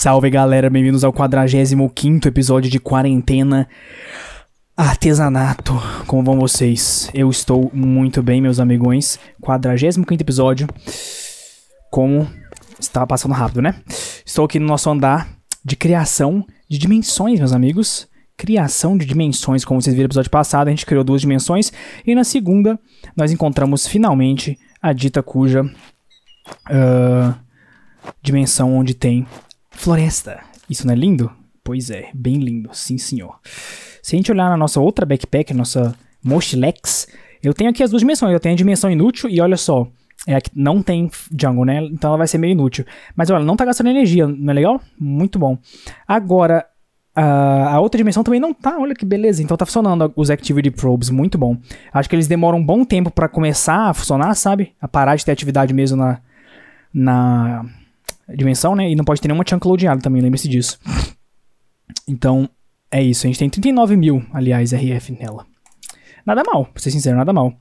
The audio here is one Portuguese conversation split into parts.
Salve galera, bem-vindos ao 45 episódio de Quarentena Artesanato. Como vão vocês? Eu estou muito bem, meus amigões. 45 episódio. Como estava passando rápido, né? Estou aqui no nosso andar de criação de dimensões, meus amigos. Criação de dimensões, como vocês viram no episódio passado, a gente criou duas dimensões. E na segunda, nós encontramos finalmente a dita cuja uh, dimensão onde tem floresta. Isso não é lindo? Pois é, bem lindo, sim senhor. Se a gente olhar na nossa outra backpack, nossa Mochilex, eu tenho aqui as duas dimensões. Eu tenho a dimensão inútil e olha só, é a que não tem jungle, né? Então ela vai ser meio inútil. Mas olha, não tá gastando energia, não é legal? Muito bom. Agora, a, a outra dimensão também não tá, olha que beleza. Então tá funcionando os Activity Probes, muito bom. Acho que eles demoram um bom tempo para começar a funcionar, sabe? A parar de ter atividade mesmo na, na dimensão, né? E não pode ter nenhuma chunk loadeada também, lembre-se disso. Então, é isso. A gente tem 39 mil, aliás, RF nela. Nada mal, pra ser sincero, nada mal.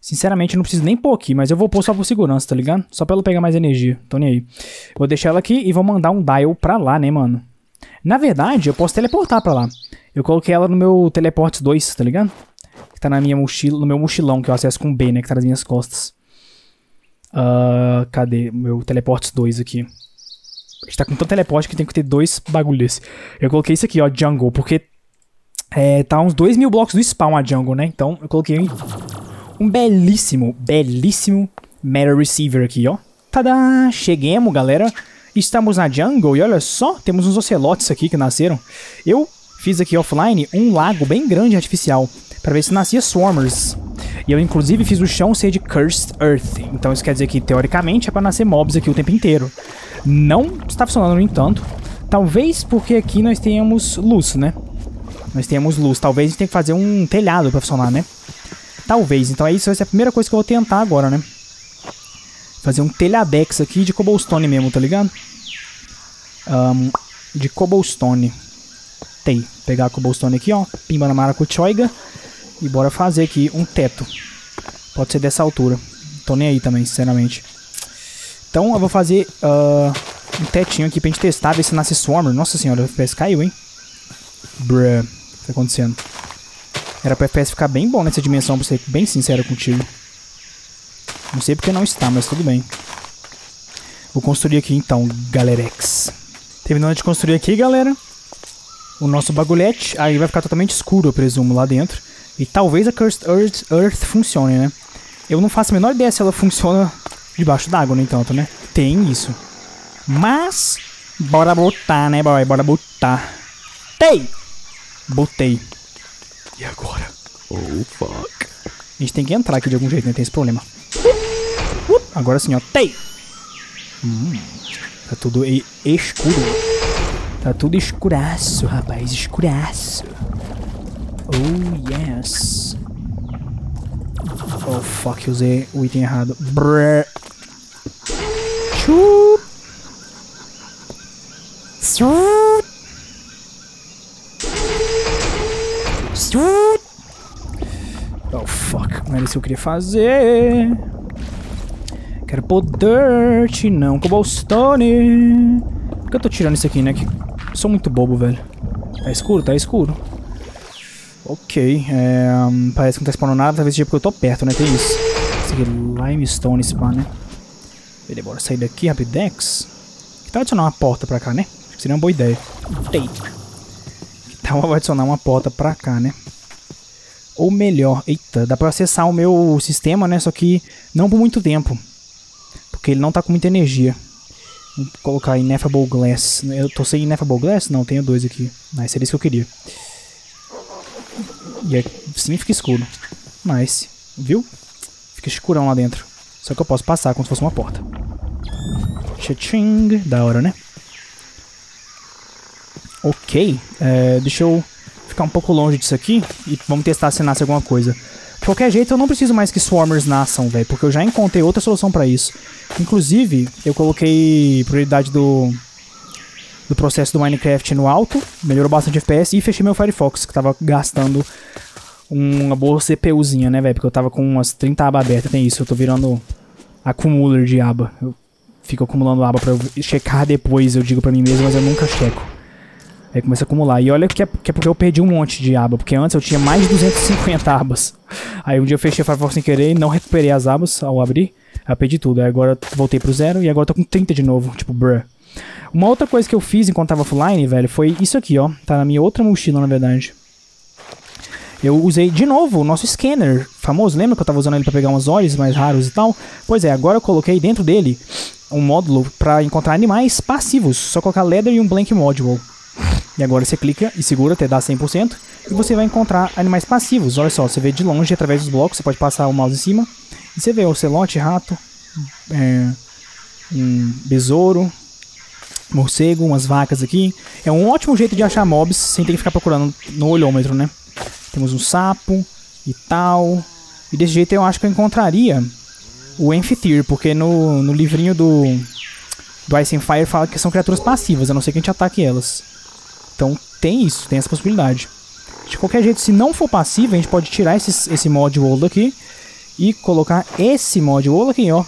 Sinceramente, eu não preciso nem pôr aqui, mas eu vou pôr só por segurança, tá ligado? Só pra ela pegar mais energia. Tô nem aí. Vou deixar ela aqui e vou mandar um dial pra lá, né, mano? Na verdade, eu posso teleportar pra lá. Eu coloquei ela no meu Teleports 2, tá ligado? Que tá na minha mochila, no meu mochilão, que eu acesso com B, né? Que tá nas minhas costas. Uh, cadê? Meu Teleports 2 aqui. A gente tá com tanto teleporte que tem que ter dois bagulhos. Eu coloquei isso aqui, ó, Jungle, porque é, tá uns 2 mil blocos do spawn a Jungle, né? Então eu coloquei um belíssimo, belíssimo Meta Receiver aqui, ó. Tadá! Cheguemos, galera. Estamos na Jungle e olha só, temos uns ocelotes aqui que nasceram. Eu fiz aqui offline um lago bem grande artificial para ver se nascia Swarmers. E eu inclusive fiz o chão ser de Cursed Earth. Então isso quer dizer que teoricamente é para nascer mobs aqui o tempo inteiro. Não está funcionando no entanto. Talvez porque aqui nós tenhamos luz, né? Nós tenhamos luz. Talvez a gente tenha que fazer um telhado para funcionar, né? Talvez. Então é isso, vai ser a primeira coisa que eu vou tentar agora, né? Fazer um telhadex aqui de cobblestone mesmo, tá ligado? Um, de cobblestone. Tem. Pegar a cobblestone aqui, ó. Pimba na maracuchoiga. E bora fazer aqui um teto. Pode ser dessa altura. Tô nem aí também, sinceramente. Então eu vou fazer uh, um tetinho aqui pra gente testar, ver se nasce Swarmer. Nossa senhora, o FPS caiu, hein? Bruh. O que tá acontecendo? Era pro FPS ficar bem bom nessa dimensão, pra ser bem sincero contigo. Não sei porque não está, mas tudo bem. Vou construir aqui então, galerex. Terminando de construir aqui, galera. O nosso bagulhete. Aí vai ficar totalmente escuro, eu presumo, lá dentro. E talvez a Cursed Earth, Earth funcione, né? Eu não faço a menor ideia se ela funciona debaixo d'água, no entanto, né? Tem isso. Mas, bora botar, né, boy? Bora botar. Tei! Botei. E agora? Oh, fuck. A gente tem que entrar aqui de algum jeito, né? Tem esse problema. Uh, agora sim, ó. Tei! Hum, tá tudo escuro. Tá tudo escuraço, rapaz. Escuraço. Oh, yes. Oh, fuck. Usei o item errado. Brrr. Chup. Chup. Chup. Oh, fuck. Não era isso que eu queria fazer. Quero dirt, não cobblestone. Por que eu tô tirando isso aqui, né? Que sou muito bobo, velho. Tá escuro? Tá escuro. Ok, é, parece que não tá spawnando nada, talvez seja porque eu tô perto, né? Tem isso. Isso aqui é limestone spawn, né? Beleza, bora sair daqui, rapidex. Que tal adicionar uma porta pra cá, né? Acho que seria uma boa ideia. Tem. Que tal adicionar uma porta pra cá, né? Ou melhor, eita, dá pra acessar o meu sistema, né? Só que não por muito tempo. Porque ele não tá com muita energia. Vou colocar Ineffable Glass. Eu tô sem Ineffable Glass? Não, tenho dois aqui. Mas seria isso que eu queria. E assim fica escuro. Nice. Viu? Fica escurão lá dentro. Só que eu posso passar como se fosse uma porta. Tching. Da hora, né? Ok. É, deixa eu ficar um pouco longe disso aqui. E vamos testar se nasce alguma coisa. De qualquer jeito, eu não preciso mais que Swarmers nasçam, velho. Porque eu já encontrei outra solução pra isso. Inclusive, eu coloquei prioridade do do processo do Minecraft no alto, melhorou bastante FPS e fechei meu Firefox, que tava gastando uma boa CPUzinha, né, velho? Porque eu tava com umas 30 abas abertas, tem isso, eu tô virando acumuler de aba. Eu fico acumulando aba pra eu checar depois, eu digo pra mim mesmo, mas eu nunca checo. Aí começa a acumular. E olha que é, que é porque eu perdi um monte de aba, porque antes eu tinha mais de 250 abas. Aí um dia eu fechei a Firefox sem querer e não recuperei as abas ao abrir. Aí perdi tudo. Aí agora voltei pro zero e agora tô com 30 de novo, tipo, bruh. Uma outra coisa que eu fiz enquanto tava offline, velho, foi isso aqui, ó. Tá na minha outra mochila, na verdade. Eu usei de novo o nosso scanner famoso. Lembra que eu tava usando ele pra pegar uns olhos mais raros e tal? Pois é, agora eu coloquei dentro dele um módulo para encontrar animais passivos. Só colocar leather e um blank module. E agora você clica e segura até dar 100% e você vai encontrar animais passivos. Olha só, você vê de longe através dos blocos, você pode passar o mouse em cima e você vê o celote, rato, é, um besouro, morcego, umas vacas aqui. É um ótimo jeito de achar mobs sem ter que ficar procurando no olhômetro, né? Temos um sapo e tal. E desse jeito eu acho que eu encontraria o Amphitheer, porque no, no livrinho do, do Ice and Fire fala que são criaturas passivas, a não ser que a gente ataque elas. Então tem isso, tem essa possibilidade. De qualquer jeito, se não for passivo, a gente pode tirar esse, esse mod wall daqui e colocar esse mod wall aqui, ó.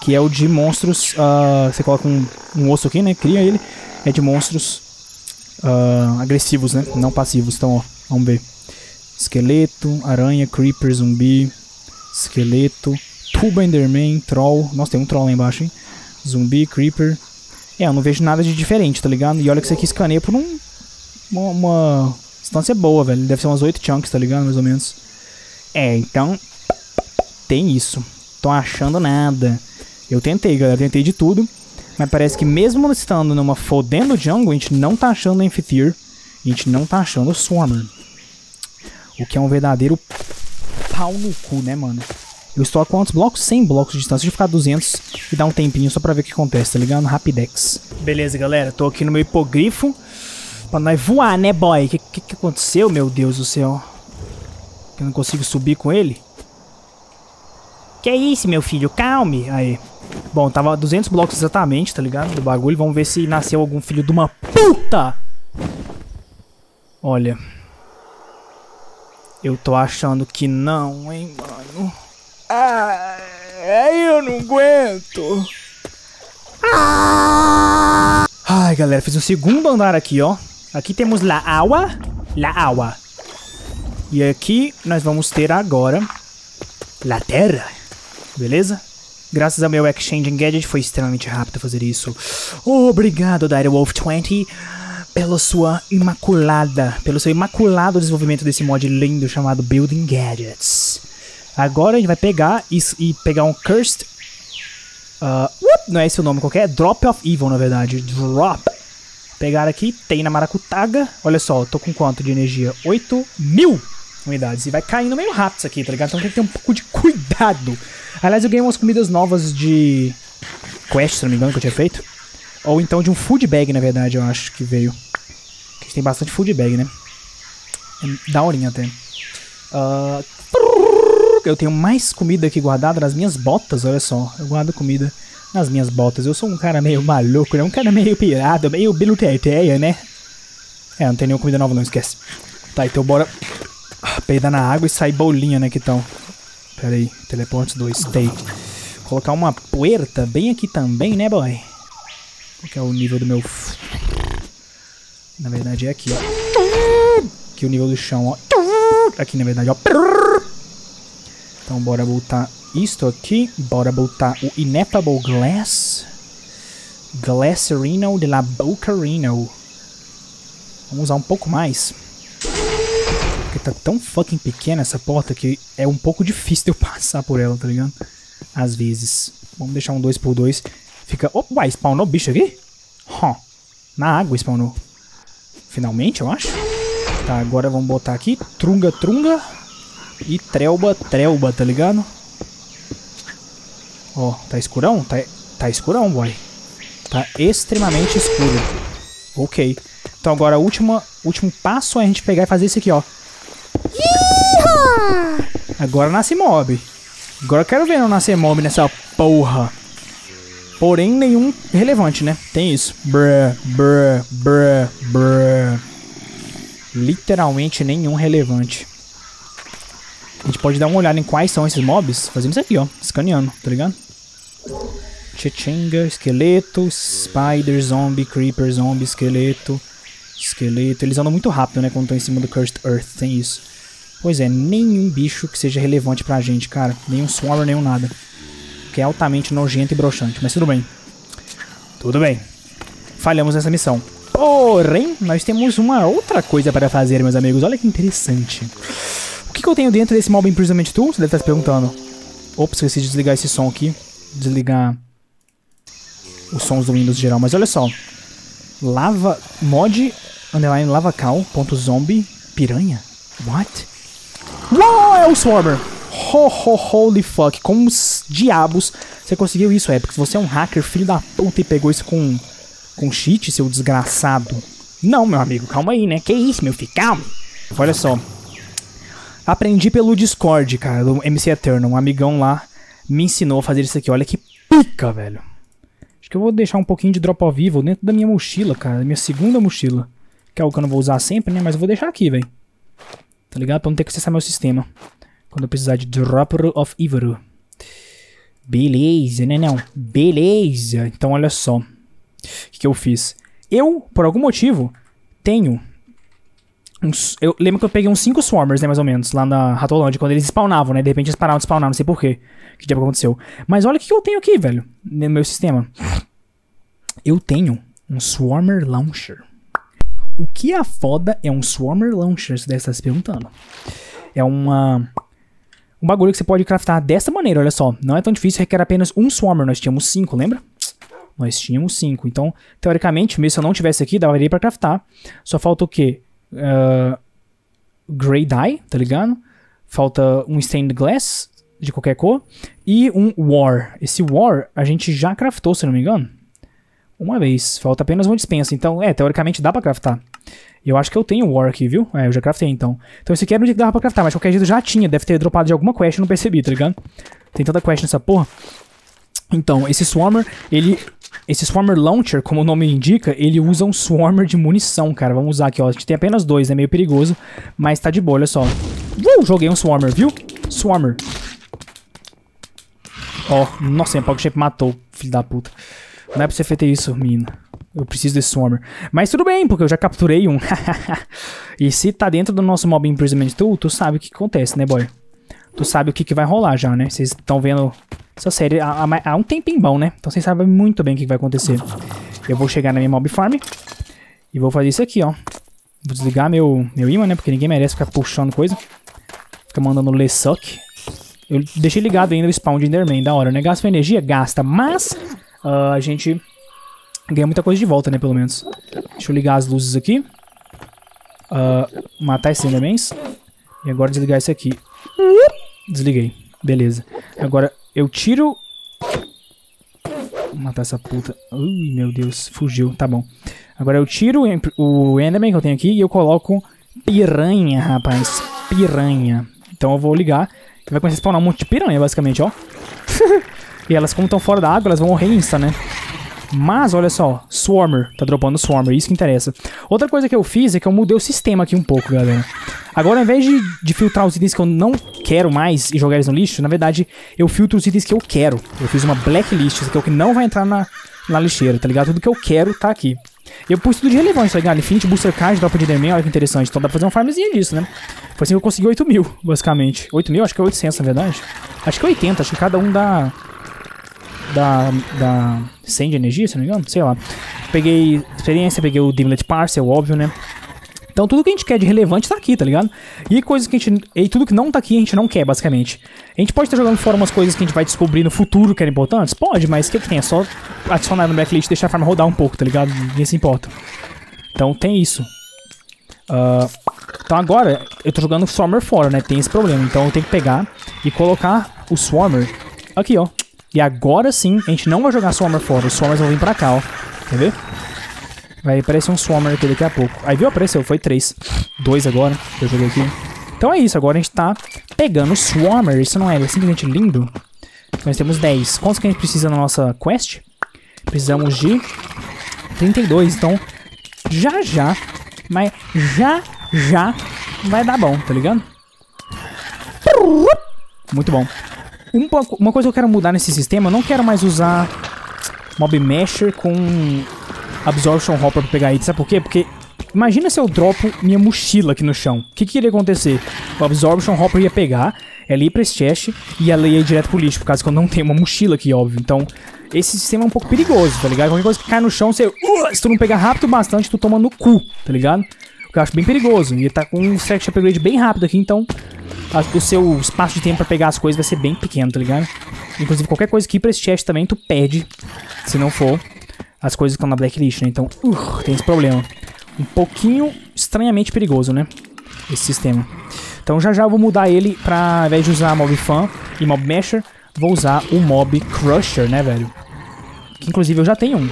Que é o de monstros. Uh, você coloca um, um osso aqui, né? Cria ele. É de monstros uh, agressivos, né? Não passivos. Então, ó, vamos ver. Esqueleto, aranha, creeper, zumbi, esqueleto, tuba enderman, troll. Nossa, tem um troll lá embaixo, hein? Zumbi, creeper. É, eu não vejo nada de diferente, tá ligado? E olha que isso aqui escaneia por um, uma, uma distância boa, velho. Deve ser umas 8 chunks, tá ligado? Mais ou menos. É, então... Tem isso. Tô achando nada. Eu tentei, galera. Tentei de tudo. Mas parece que mesmo estando numa fodendo jungle, a gente não tá achando Amphitheer. A gente não tá achando Swarmer. O que é um verdadeiro pau no cu, né, mano? Eu estou a quantos blocos? 100 blocos de distância. Eu ficar 200 e dar um tempinho só pra ver o que acontece, tá ligado? Rapidex. Beleza, galera. Tô aqui no meu hipogrifo. Pra nós voar, né, boy? O que, que, que aconteceu, meu Deus do céu? Que eu não consigo subir com ele? Que é isso, meu filho? Calme. Aí. Bom, tava 200 blocos exatamente, tá ligado? Do bagulho. Vamos ver se nasceu algum filho de uma puta. Olha. Eu tô achando que não, hein, mano. Ah, eu não aguento. Ah. Ai, galera, fiz um segundo andar aqui, ó. Aqui temos La Aua. La Aua. E aqui nós vamos ter agora La Terra. Beleza? Graças ao meu Exchanging Gadget foi extremamente rápido fazer isso. Obrigado, Direwolf 20, pela sua imaculada, pelo seu imaculado desenvolvimento desse mod lindo chamado Building Gadgets. Agora a gente vai pegar e, e pegar um Cursed. Uh, não é esse o nome qualquer, é Drop of Evil na verdade. Drop. Pegar aqui, tem na Maracutaga. Olha só, tô com quanto de energia? 8 mil unidades. E vai caindo meio rápido isso aqui, tá ligado? Então tem que ter um pouco de cuidado. Aliás, eu ganhei umas comidas novas de quest, se não me engano, que eu tinha feito. Ou então de um food bag, na verdade, eu acho que veio. Que tem bastante food bag, né? É daorinha até. Uh, eu tenho mais comida aqui guardada nas minhas botas, olha só. Eu guardo comida nas minhas botas. Eu sou um cara meio maluco, né? Um cara meio pirado, meio biluteteia, né? É, não tem nenhuma comida nova não, esquece. Tá, então bora peidar na água e sair bolinha, né, que estão. Pera aí, teleportes 2, stay. Colocar uma puerta bem aqui também, né, boy? Qual que é o nível do meu... Na verdade é aqui, ó. Aqui o nível do chão, ó. Aqui, na verdade, ó. Então, bora botar isto aqui. Bora botar o Ineffable Glass. Glasserino de la Bocarino. Vamos usar um pouco mais. Tá tão fucking pequena essa porta que é um pouco difícil de eu passar por ela, tá ligado? Às vezes. Vamos deixar um 2x2. Fica... Opa, spawnou bicho aqui? Huh. Na água spawnou. Finalmente, eu acho. Tá, agora vamos botar aqui. Trunga, trunga. E trelba, trelba, tá ligado? Ó, tá escurão? Tá, tá escurão, boy. Tá extremamente escuro. Ok. Então agora o último passo é a gente pegar e fazer isso aqui, ó. Agora nasce mob. Agora eu quero ver não nascer mob nessa porra. Porém, nenhum relevante, né? Tem isso. Bruh, bruh, bruh, bruh. Literalmente nenhum relevante. A gente pode dar uma olhada em quais são esses mobs fazendo isso aqui, ó. Escaneando, tá ligado? Chechenga, esqueleto, spider, zombie, creeper, zombie, esqueleto, esqueleto. Eles andam muito rápido, né, quando estão em cima do Cursed Earth, tem isso. Pois é, nenhum bicho que seja relevante pra gente, cara. Nenhum swarmer, nenhum nada. Que é altamente nojento e broxante, mas tudo bem. Tudo bem. Falhamos nessa missão. Porém, nós temos uma outra coisa para fazer, meus amigos. Olha que interessante. O que, que eu tenho dentro desse Mob Imprisonment Tool? Você deve estar se perguntando. Ops, esqueci de desligar esse som aqui. Desligar os sons do Windows geral. Mas olha só. Lava... Mod... Underline lavacal.zombie piranha. What? Uou, é o Swarmer. Ho, ho, holy fuck. Como os diabos você conseguiu isso, Epic? Você é um hacker, filho da puta, e pegou isso com, com cheat, seu desgraçado. Não, meu amigo, calma aí, né? Que isso, meu filho, calma. Olha só. Aprendi pelo Discord, cara, do MC Eternal. Um amigão lá me ensinou a fazer isso aqui. Olha que pica, velho. Acho que eu vou deixar um pouquinho de drop ao vivo dentro da minha mochila, cara. Minha segunda mochila. Que é o que eu não vou usar sempre, né? Mas eu vou deixar aqui, velho. Tá ligado? Pra não ter que acessar meu sistema. Quando eu precisar de Dropper of Evil. Beleza, né não? Beleza. Então, olha só. O que, que eu fiz? Eu, por algum motivo, tenho... Uns, eu lembro que eu peguei uns 5 Swarmers, né, mais ou menos, lá na Ratolândia, quando eles spawnavam, né? De repente eles pararam de spawnar, não sei porquê. Que diabo aconteceu. Mas olha o que, que eu tenho aqui, velho, no meu sistema. Eu tenho um Swarmer Launcher. O que é foda é um Swarmer Launcher, você deve estar se perguntando. É uma um bagulho que você pode craftar dessa maneira, olha só. Não é tão difícil, requer apenas um Swarmer. Nós tínhamos cinco, lembra? Nós tínhamos cinco. Então, teoricamente, mesmo se eu não tivesse aqui, daria pra craftar. Só falta o quê? Uh, Grey Dye, tá ligado? Falta um Stained Glass, de qualquer cor. E um War. Esse War, a gente já craftou, se não me engano. Uma vez. Falta apenas uma dispensa. Então, é, teoricamente dá pra craftar. Eu acho que eu tenho War aqui, viu? É, eu já craftei então. Então esse aqui era o dia que dava pra craftar, mas qualquer jeito já tinha. Deve ter dropado de alguma quest, não percebi, tá ligado? Tem tanta quest nessa porra. Então, esse Swarmer, ele... Esse Swarmer Launcher, como o nome indica, ele usa um Swarmer de munição, cara. Vamos usar aqui, ó. A gente tem apenas dois, é né? meio perigoso, mas tá de boa, olha só. Uh, joguei um Swarmer, viu? Swarmer. Ó, nossa, minha Pocket Shape matou, filho da puta. Não é pra você feito isso, menino. Eu preciso desse Swarmer. Mas tudo bem, porque eu já capturei um. e se tá dentro do nosso Mob Imprisonment Tool, tu sabe o que acontece, né, boy? Tu sabe o que, que vai rolar já, né? Vocês estão vendo essa série há, há, há, um tempinho bom, né? Então vocês sabem muito bem o que, que vai acontecer. Eu vou chegar na minha Mob Farm e vou fazer isso aqui, ó. Vou desligar meu, meu imã, né? Porque ninguém merece ficar puxando coisa. Fica mandando le suck. Eu deixei ligado ainda o spawn de Enderman, da hora, né? Gasta energia? Gasta, mas uh, a gente ganha muita coisa de volta, né, pelo menos. Deixa eu ligar as luzes aqui. Uh, matar esses Endermans. E agora desligar esse aqui. Desliguei. Beleza. Agora eu tiro... Vou matar essa puta. Ui, meu Deus. Fugiu. Tá bom. Agora eu tiro o Enderman que eu tenho aqui e eu coloco piranha, rapaz. Piranha. Então eu vou ligar. Vai começar a spawnar um monte de piranha, basicamente, ó. e elas, como estão fora da água, elas vão morrer insta, né? Mas, olha só, Swarmer, tá dropando Swarmer, isso que interessa. Outra coisa que eu fiz é que eu mudei o sistema aqui um pouco, galera. Agora, ao invés de, de filtrar os itens que eu não quero mais e jogar eles no lixo, na verdade, eu filtro os itens que eu quero. Eu fiz uma blacklist, isso aqui é o que não vai entrar na, na lixeira, tá ligado? Tudo que eu quero tá aqui. Eu pus tudo de relevante, tá ligado? Infinity Booster Card, dropa de Enderman, olha que interessante. Então dá pra fazer uma farmzinha disso, né? Foi assim que eu consegui 8 mil, basicamente. 8 mil? Acho que é 800, na verdade. Acho que é 80, acho que cada um dá da, da 100 de energia, se não me engano, sei lá. Peguei experiência, peguei o Dimlet Parcel, óbvio, né? Então tudo que a gente quer de relevante tá aqui, tá ligado? E coisas que a gente. E tudo que não tá aqui a gente não quer, basicamente. A gente pode estar jogando fora umas coisas que a gente vai descobrir no futuro que eram importantes? Pode, mas o que, que tem? É só adicionar no backlist e deixar a farm rodar um pouco, tá ligado? Ninguém se importa. Então tem isso. Uh, então agora eu tô jogando Swarmer fora, né? Tem esse problema. Então eu tenho que pegar e colocar o Swarmer aqui, ó. E agora sim, a gente não vai jogar Swarmer fora. Os Swarmers vão vir pra cá, ó. Quer ver? Vai aparecer um Swarmer aqui daqui a pouco. Aí viu? Apareceu. Foi três. Dois agora que eu joguei aqui. Então é isso. Agora a gente tá pegando Swarmer. Isso não é, simplesmente lindo. Nós temos 10. Quantos que a gente precisa na nossa quest? Precisamos de 32. Então, já já, mas já já vai dar bom, tá ligado? Muito bom. Um, uma coisa que eu quero mudar nesse sistema, eu não quero mais usar Mob Masher com Absorption Hopper pra pegar item. Sabe por quê? Porque imagina se eu dropo minha mochila aqui no chão. O que, que iria acontecer? O Absorption Hopper ia pegar, ela ia pra esse chest e ela ia direto pro lixo, por causa que eu não tenho uma mochila aqui, óbvio. Então, esse sistema é um pouco perigoso, tá ligado? Qualquer coisa que cai no chão, você... Uh, se tu não pegar rápido bastante, tu toma no cu, tá ligado? O que eu acho bem perigoso. E tá com um set upgrade bem rápido aqui, então o seu espaço de tempo pra pegar as coisas vai ser bem pequeno, tá ligado? Inclusive, qualquer coisa que ir pra esse chest também, tu perde, se não for as coisas que estão na blacklist, né? Então, uh, tem esse problema. Um pouquinho estranhamente perigoso, né? Esse sistema. Então já já eu vou mudar ele pra, ao invés de usar Mob Fan e Mob Masher, vou usar o Mob Crusher, né, velho? Que inclusive eu já tenho um.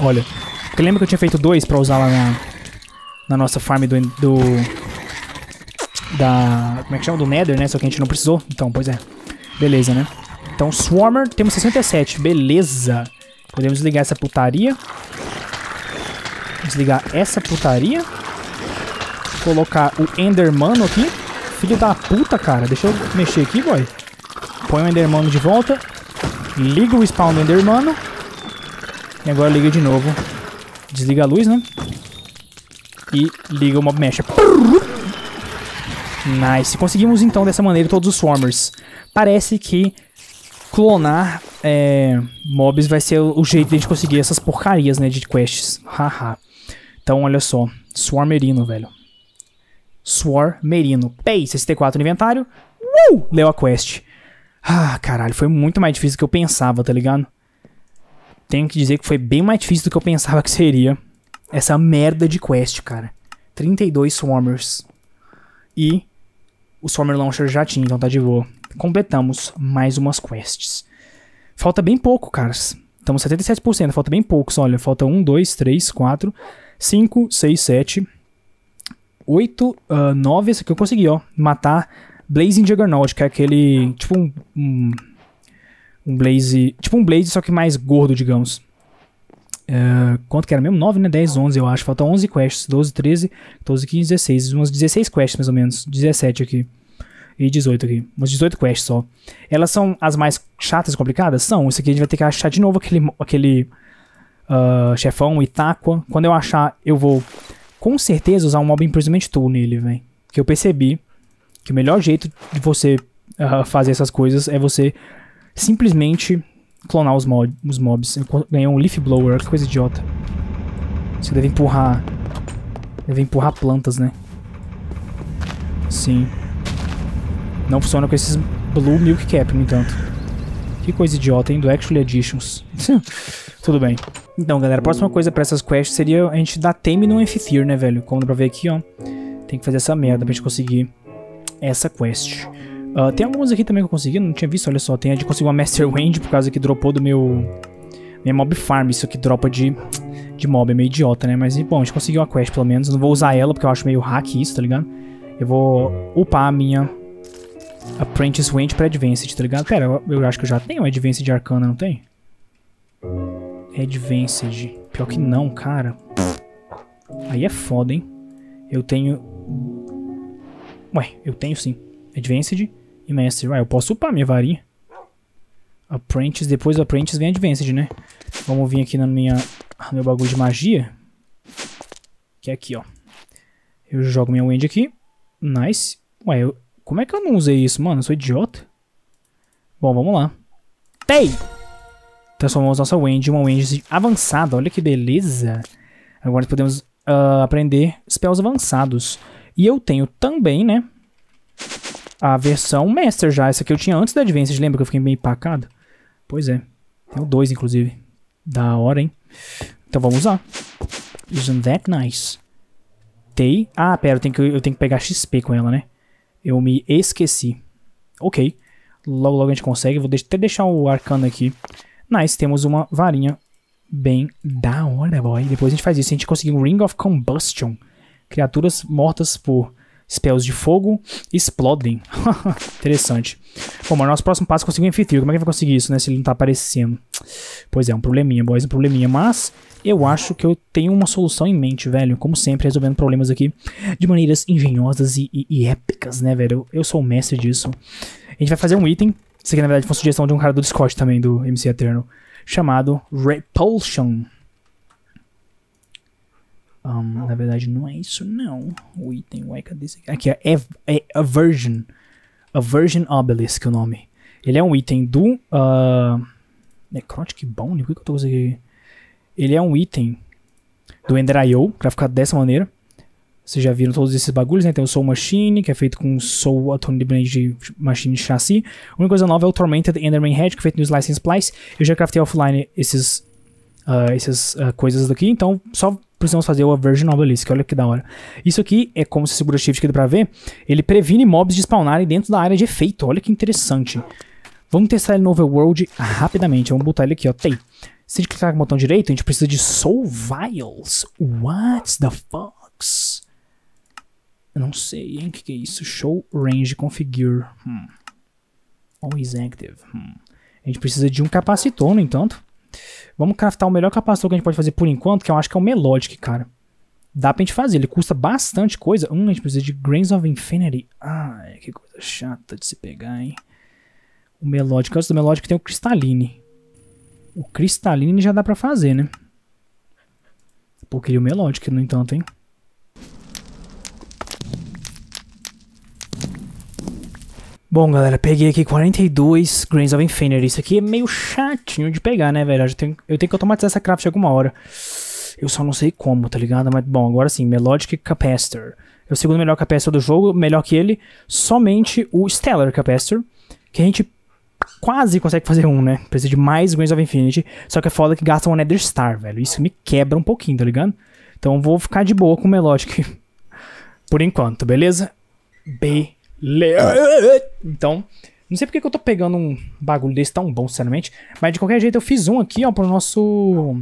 Olha, porque lembra que eu tinha feito dois pra usar lá na, na nossa farm do, do da... Como é que chama? Do Nether, né? Só que a gente não precisou. Então, pois é. Beleza, né? Então, Swarmer, temos 67. Beleza. Podemos desligar essa putaria. Desligar essa putaria. Colocar o Endermano aqui. Filho da puta, cara. Deixa eu mexer aqui, boy. Põe o Endermano de volta. Liga o spawn do Endermano. E agora liga de novo. Desliga a luz, né? E liga o Mob Masher. Nice. Conseguimos então dessa maneira todos os Swarmers. Parece que clonar é, mobs vai ser o jeito de a gente conseguir essas porcarias, né, de quests. Haha. então, olha só. Swarmerino, velho. Swarmerino. Pay, 64 no inventário. Uh! Leu a quest. Ah, caralho, foi muito mais difícil do que eu pensava, tá ligado? Tenho que dizer que foi bem mais difícil do que eu pensava que seria. Essa merda de quest, cara. 32 Swarmers. E o Summer Launcher já tinha, então tá de boa. Completamos mais umas quests. Falta bem pouco, caras. Estamos 77%, falta bem poucos. Olha, falta 1, 2, 3, 4, 5, 6, 7, 8, uh, 9. Esse aqui eu consegui, ó. Matar Blazing Juggernaut, que é aquele. Tipo um. Um, um Blaze. Tipo um Blaze, só que mais gordo, digamos. Uh, quanto que era mesmo? 9, né? 10, 11, eu acho. Faltam 11 quests. 12, 13, 14, 15, 16. Umas 16 quests, mais ou menos. 17 aqui. E 18 aqui. Umas 18 quests só. Elas são as mais chatas e complicadas? São. Isso aqui a gente vai ter que achar de novo aquele, aquele uh, chefão, Itáqua. Quando eu achar, eu vou com certeza usar um Mob Imprisonment Tool nele, velho. Que eu percebi que o melhor jeito de você uh, fazer essas coisas é você simplesmente clonar os, mod, os mobs. Ganhou um Leaf Blower, que coisa idiota. Você deve empurrar... Deve empurrar plantas, né? Sim. Não funciona com esses Blue Milk Cap, no entanto. Que coisa idiota, hein? Do Actually Additions. Tudo bem. Então, galera, a próxima coisa pra essas quests seria a gente dar tame no Amphitheater, né, velho? Como dá pra ver aqui, ó. Tem que fazer essa merda pra gente conseguir essa quest. Uh, tem algumas aqui também que eu consegui, não tinha visto, olha só. Tem a de conseguir uma Master Wand por causa que dropou do meu... Minha Mob Farm, isso aqui dropa de, de mob, é meio idiota, né? Mas, bom, a gente conseguiu uma quest pelo menos. Não vou usar ela porque eu acho meio hack isso, tá ligado? Eu vou upar a minha Apprentice Wand pra Advanced, tá ligado? Pera, eu, eu acho que eu já tenho Advanced Arcana, não tem? Advanced. Pior que não, cara. Aí é foda, hein? Eu tenho... Ué, eu tenho sim. Advanced e. Ah, eu posso upar minha varinha. Apprentice, depois do Apprentice vem Advanced, né? Vamos vir aqui na minha, no meu bagulho de magia. Que é aqui, ó. Eu jogo minha Wand aqui. Nice. Ué, eu, como é que eu não usei isso, mano? Eu sou idiota. Bom, vamos lá. Tei! Transformamos nossa Wand em uma Wand avançada. Olha que beleza. Agora podemos uh, aprender spells avançados. E eu tenho também, né? A versão Master já. Essa aqui eu tinha antes da Advanced, lembra que eu fiquei meio empacado? Pois é. Tem o 2, inclusive. Da hora, hein? Então vamos usar. Isn't that nice? Tei. Ah, pera, eu tenho, que, eu tenho que pegar XP com ela, né? Eu me esqueci. Ok. Logo, logo a gente consegue. Vou até deixar o arcano aqui. Nice, temos uma varinha bem da hora, boy. Depois a gente faz isso. A gente conseguiu um Ring of Combustion. Criaturas mortas por spells de fogo explodem. Interessante. Bom, mas nosso próximo passo é conseguir um anfitrião. Como é que vai conseguir isso, né? Se ele não tá aparecendo. Pois é, um probleminha, boys, um probleminha. Mas eu acho que eu tenho uma solução em mente, velho. Como sempre, resolvendo problemas aqui de maneiras engenhosas e, e, e épicas, né, velho? Eu, eu, sou o mestre disso. A gente vai fazer um item. Isso aqui, na verdade, foi uma sugestão de um cara do Discord também, do MC Eterno. chamado Repulsion. Um, na verdade, não é isso, não. O item, ué, cadê esse aqui? Aqui, é, é Aversion. Aversion Obelisk, o nome. Ele é um item do... Uh, Necrotic Bone? Por que eu tô usando aqui? Ele é um item do Ender IO, que vai ficar dessa maneira. Vocês já viram todos esses bagulhos, né? Tem o Soul Machine, que é feito com Soul Atone Blend de Machine Chassis. A única coisa nova é o Tormented Enderman Head, que é feito no Slice and Splice. Eu já craftei offline esses, uh, essas uh, coisas daqui, então só precisamos fazer o Virgin Obelisk, olha que da hora. Isso aqui é como se segura shift aqui pra ver. Ele previne mobs de spawnarem dentro da área de efeito, olha que interessante. Vamos testar ele no Overworld rapidamente, vamos botar ele aqui, ó, tem. Se a gente clicar com o botão direito, a gente precisa de Soul Vials. What the fucks? Eu não sei, hein? O que, que, é isso? Show Range Configure. Hmm. Always Active. Hmm. A gente precisa de um capacitor, no entanto. Vamos craftar o melhor capacitor que a gente pode fazer por enquanto, que eu acho que é o Melodic, cara. Dá pra gente fazer, ele custa bastante coisa. Hum, a gente precisa de Grains of Infinity. Ai, que coisa chata de se pegar, hein? O Melodic, antes do Melodic tem o Cristaline. O Cristaline já dá pra fazer, né? Pô, queria o Melodic, no entanto, hein? Bom, galera, peguei aqui 42 Grains of Infinity. Isso aqui é meio chatinho de pegar, né, velho? Eu tenho, eu tenho que automatizar essa craft alguma hora. Eu só não sei como, tá ligado? Mas, bom, agora sim, Melodic Capacitor. É o segundo melhor capacitor do jogo, melhor que ele, somente o Stellar Capacitor, que a gente quase consegue fazer um, né? Precisa de mais Grains of Infinity, só que é foda que gasta um Nether Star, velho. Isso me quebra um pouquinho, tá ligado? Então vou ficar de boa com o Melodic por enquanto, beleza? Beleza. Então, não sei porque que eu tô pegando um bagulho desse tão bom, sinceramente. Mas de qualquer jeito eu fiz um aqui, ó, pro nosso...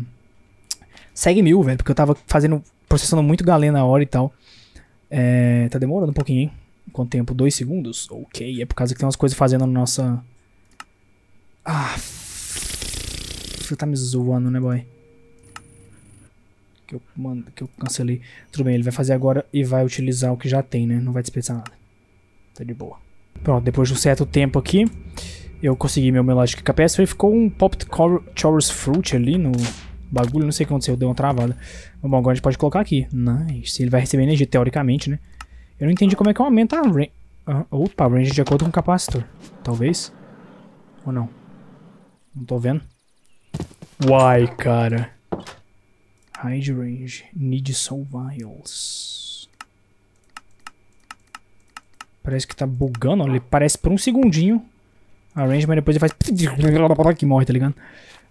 Segue mil, velho. Porque eu tava fazendo, processando muito galê na hora e tal. É, tá demorando um pouquinho, hein? Quanto tempo? Dois segundos? Ok, é por causa que tem umas coisas fazendo na nossa... Ah... Você tá me zoando, né, boy? Que eu, mando, que eu cancelei. Tudo bem, ele vai fazer agora e vai utilizar o que já tem, né? Não vai desperdiçar nada. Tá de boa. Pronto, depois de um certo tempo aqui, eu consegui meu Melodic Capacitor e ficou um Popped Chorus Fruit ali no bagulho. Não sei o que aconteceu, deu uma travada. Bom, agora a gente pode colocar aqui. Nice. Ele vai receber energia, teoricamente, né? Eu não entendi como é que aumenta a range. Uh, opa, range de acordo com o capacitor. Talvez. Ou não? Não tô vendo. Uai, cara. Hide range. Need soul vials. Parece que tá bugando, ele parece por um segundinho. A range, mas depois ele faz... Que morre, tá ligado?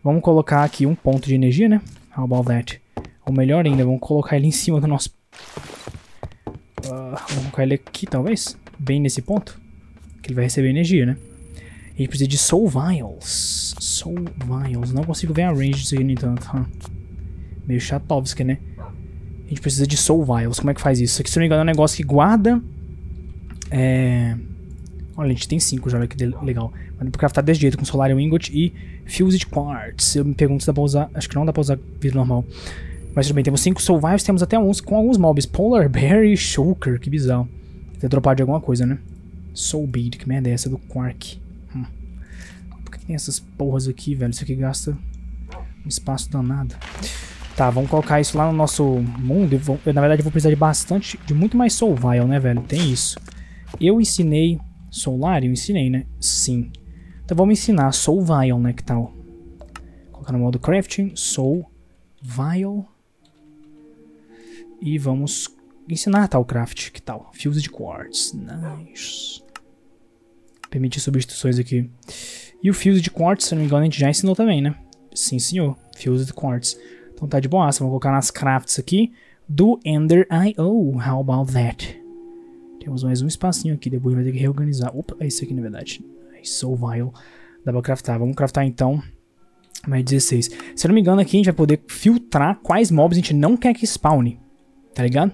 Vamos colocar aqui um ponto de energia, né? How about that? Ou melhor ainda, vamos colocar ele em cima do nosso... Uh, vamos colocar ele aqui, talvez? Bem nesse ponto. Que ele vai receber energia, né? A gente precisa de Soul Vials. Soul Vials. Não consigo ver a range disso aqui, no entanto. Huh. Meio chatovski, né? A gente precisa de Soul Vials. Como é que faz isso? Isso aqui, se não me engano, é um negócio que guarda é... Olha, a gente tem cinco já, olha que legal. Mas dá pra craftar desse jeito, com Solarium Ingot e Fused Quartz. Eu me pergunto se dá pra usar... Acho que não dá pra usar vidro normal. Mas tudo bem, temos cinco Survivors, temos até uns com alguns mobs. Polar Bear e Shulker, que bizarro. Ter dropado de alguma coisa, né? Soul Bead, que merda é essa do Quark? Hum. Por que tem essas porras aqui, velho? Isso aqui gasta um espaço danado. Tá, vamos colocar isso lá no nosso mundo. Eu, eu na verdade, vou precisar de bastante, de muito mais Soul Vial, né, velho? Tem isso. Eu ensinei Solar, eu ensinei, né? Sim. Então vamos ensinar Soul Vial, né? Que tal? Colocar no modo Crafting, Soul Vial. E vamos ensinar tal craft, que tal? Fused Quartz, nice. Permitir substituições aqui. E o Fused Quartz, se não me engano, a gente já ensinou também, né? Sim, senhor. Fused Quartz. Então tá de boa. Vamos colocar nas crafts aqui do Ender IO. How about that? Temos mais um espacinho aqui, depois vai ter que reorganizar. Opa, é isso aqui na verdade. Soul Vial. Dá pra craftar. Vamos craftar então mais 16. Se eu não me engano aqui a gente vai poder filtrar quais mobs a gente não quer que spawne. Tá ligado?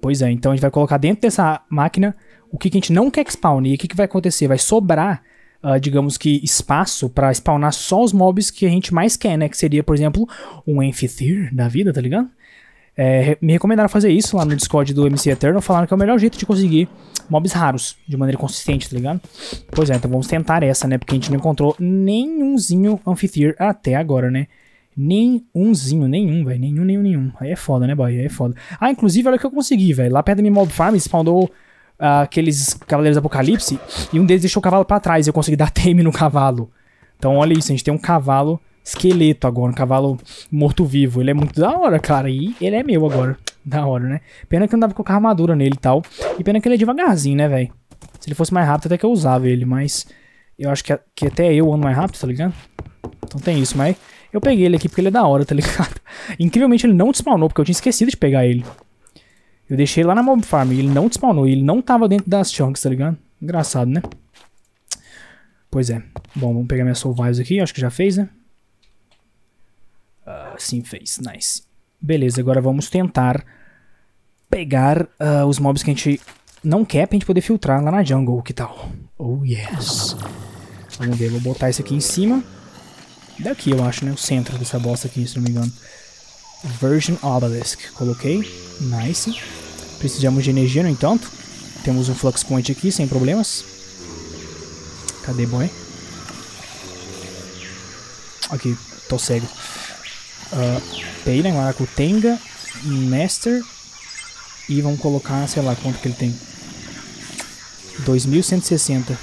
Pois é, então a gente vai colocar dentro dessa máquina o que, que a gente não quer que spawne. E o que, que vai acontecer? Vai sobrar, uh, digamos que, espaço para spawnar só os mobs que a gente mais quer, né? Que seria, por exemplo, um Amphitheater da vida, tá ligado? É, me recomendaram fazer isso lá no Discord do MC Eternal, falaram que é o melhor jeito de conseguir mobs raros, de maneira consistente, tá ligado? Pois é, então vamos tentar essa, né? Porque a gente não encontrou nenhumzinho Amphitheater até agora, né? Nenhumzinho, nenhum, velho. Nenhum, nenhum, nenhum. Aí é foda, né, boy? Aí é foda. Ah, inclusive, olha o que eu consegui, velho. Lá perto da minha mob farm, spawnou uh, aqueles Cavaleiros do Apocalipse e um deles deixou o cavalo pra trás eu consegui dar tame no cavalo. Então, olha isso, a gente tem um cavalo esqueleto agora, um cavalo morto-vivo. Ele é muito da hora, cara. E ele é meu agora. Da hora, né? Pena que não dá pra colocar armadura nele e tal. E pena que ele é devagarzinho, né, velho? Se ele fosse mais rápido, até que eu usava ele, mas... Eu acho que, que até eu ando mais rápido, tá ligado? Então tem isso, mas... Eu peguei ele aqui porque ele é da hora, tá ligado? Incrivelmente ele não despawnou, porque eu tinha esquecido de pegar ele. Eu deixei ele lá na mob farm e ele não despawnou. E ele não tava dentro das chunks, tá ligado? Engraçado, né? Pois é. Bom, vamos pegar minha soul aqui. Acho que já fez, né? Sim, fez. Nice. Beleza, agora vamos tentar pegar uh, os mobs que a gente não quer pra gente poder filtrar lá na jungle. Que tal? Oh, yes. Vamos ver, vou botar esse aqui em cima. Daqui, eu acho, né? O centro dessa bosta aqui, se não me engano. Version Obelisk. Coloquei. Nice. Precisamos de energia, no entanto. Temos um Flux Point aqui, sem problemas. Cadê, boy? Aqui, tô cego. Uh, Peina, Maracutenga, Master. E vamos colocar, sei lá, quanto que ele tem. 2160.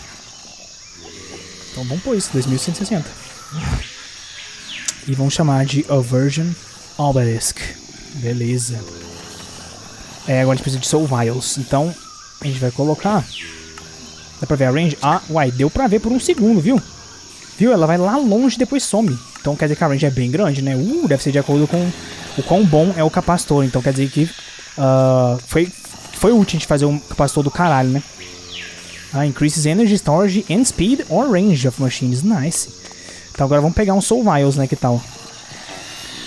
Então vamos pôr isso, 2160. E vamos chamar de Aversion Obelisk. Beleza. É, agora a gente precisa de Soul Vials. Então, a gente vai colocar... Dá pra ver a range? Ah, uai, deu pra ver por um segundo, viu? Viu? Ela vai lá longe e depois some. Então quer dizer que a range é bem grande, né? Uh, deve ser de acordo com o quão bom é o capacitor. Então quer dizer que uh, foi, foi útil a gente fazer um capacitor do caralho, né? Ah, increases energy storage and speed or range of machines. Nice. Então agora vamos pegar um Soul Vials, né? Que tal?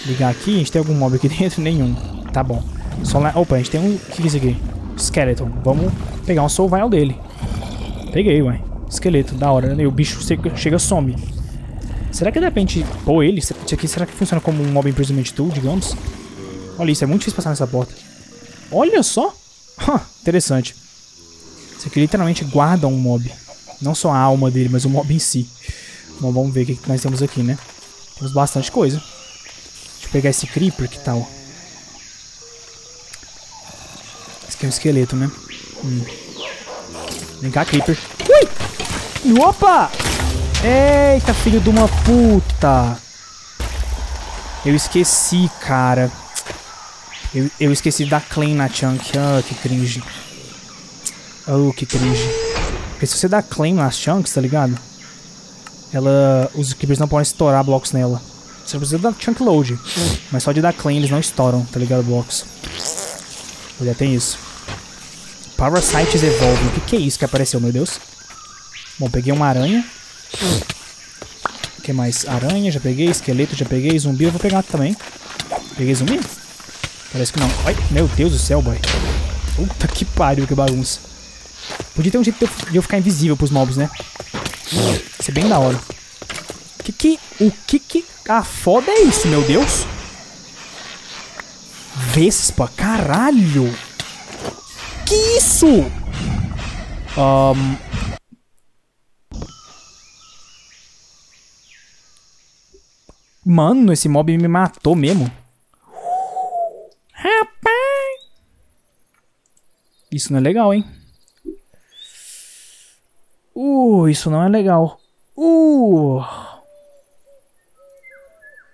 Ligar aqui. A gente tem algum mob aqui dentro? Nenhum. Tá bom. Só lá... Opa, a gente tem um... O que é isso aqui? Skeleton. Vamos pegar um Soul Vial dele. Peguei, ué. Esqueleto, da hora, né? E o bicho chega some. Será que de repente... Pô, ele... Isso aqui será que funciona como um Mob Imprisonment Tool, digamos? Olha isso, é muito difícil passar nessa porta. Olha só! interessante. Isso aqui literalmente guarda um mob. Não só a alma dele, mas o mob em si. Bom, vamos ver o que nós temos aqui, né? Temos bastante coisa. Deixa eu pegar esse Creeper, que tal? Esse aqui é um esqueleto, né? Hum. Vem cá, Creeper. Ui! Opa! Eita, filho de uma puta! Eu esqueci, cara. Eu, eu esqueci da Claim na Chunk. Ah, que cringe. Oh, que cringe. Porque se você dá Claim nas Chunks, tá ligado? Ela... Os Creepers não podem estourar blocos nela. Você precisa dar Chunk Load. Mas só de dar Claim eles não estouram, tá ligado? Blocos. Olha, tem isso. Parasites Evolve. O que, que é isso que apareceu, meu Deus? Bom, peguei uma aranha. O que mais? Aranha, já peguei. Esqueleto, já peguei. Zumbi, eu vou pegar também. Peguei zumbi? Parece que não. Ai, meu Deus do céu, boy. Puta que pariu, que bagunça. Podia ter um jeito de eu ficar invisível pros mobs, né? Isso é bem da hora. Que que... O que que... A foda é isso, meu Deus? Vespa, caralho! Que isso? Um, Mano, esse mob me matou mesmo. Rapaz! Isso não é legal, hein? Uh, isso não é legal. Uh!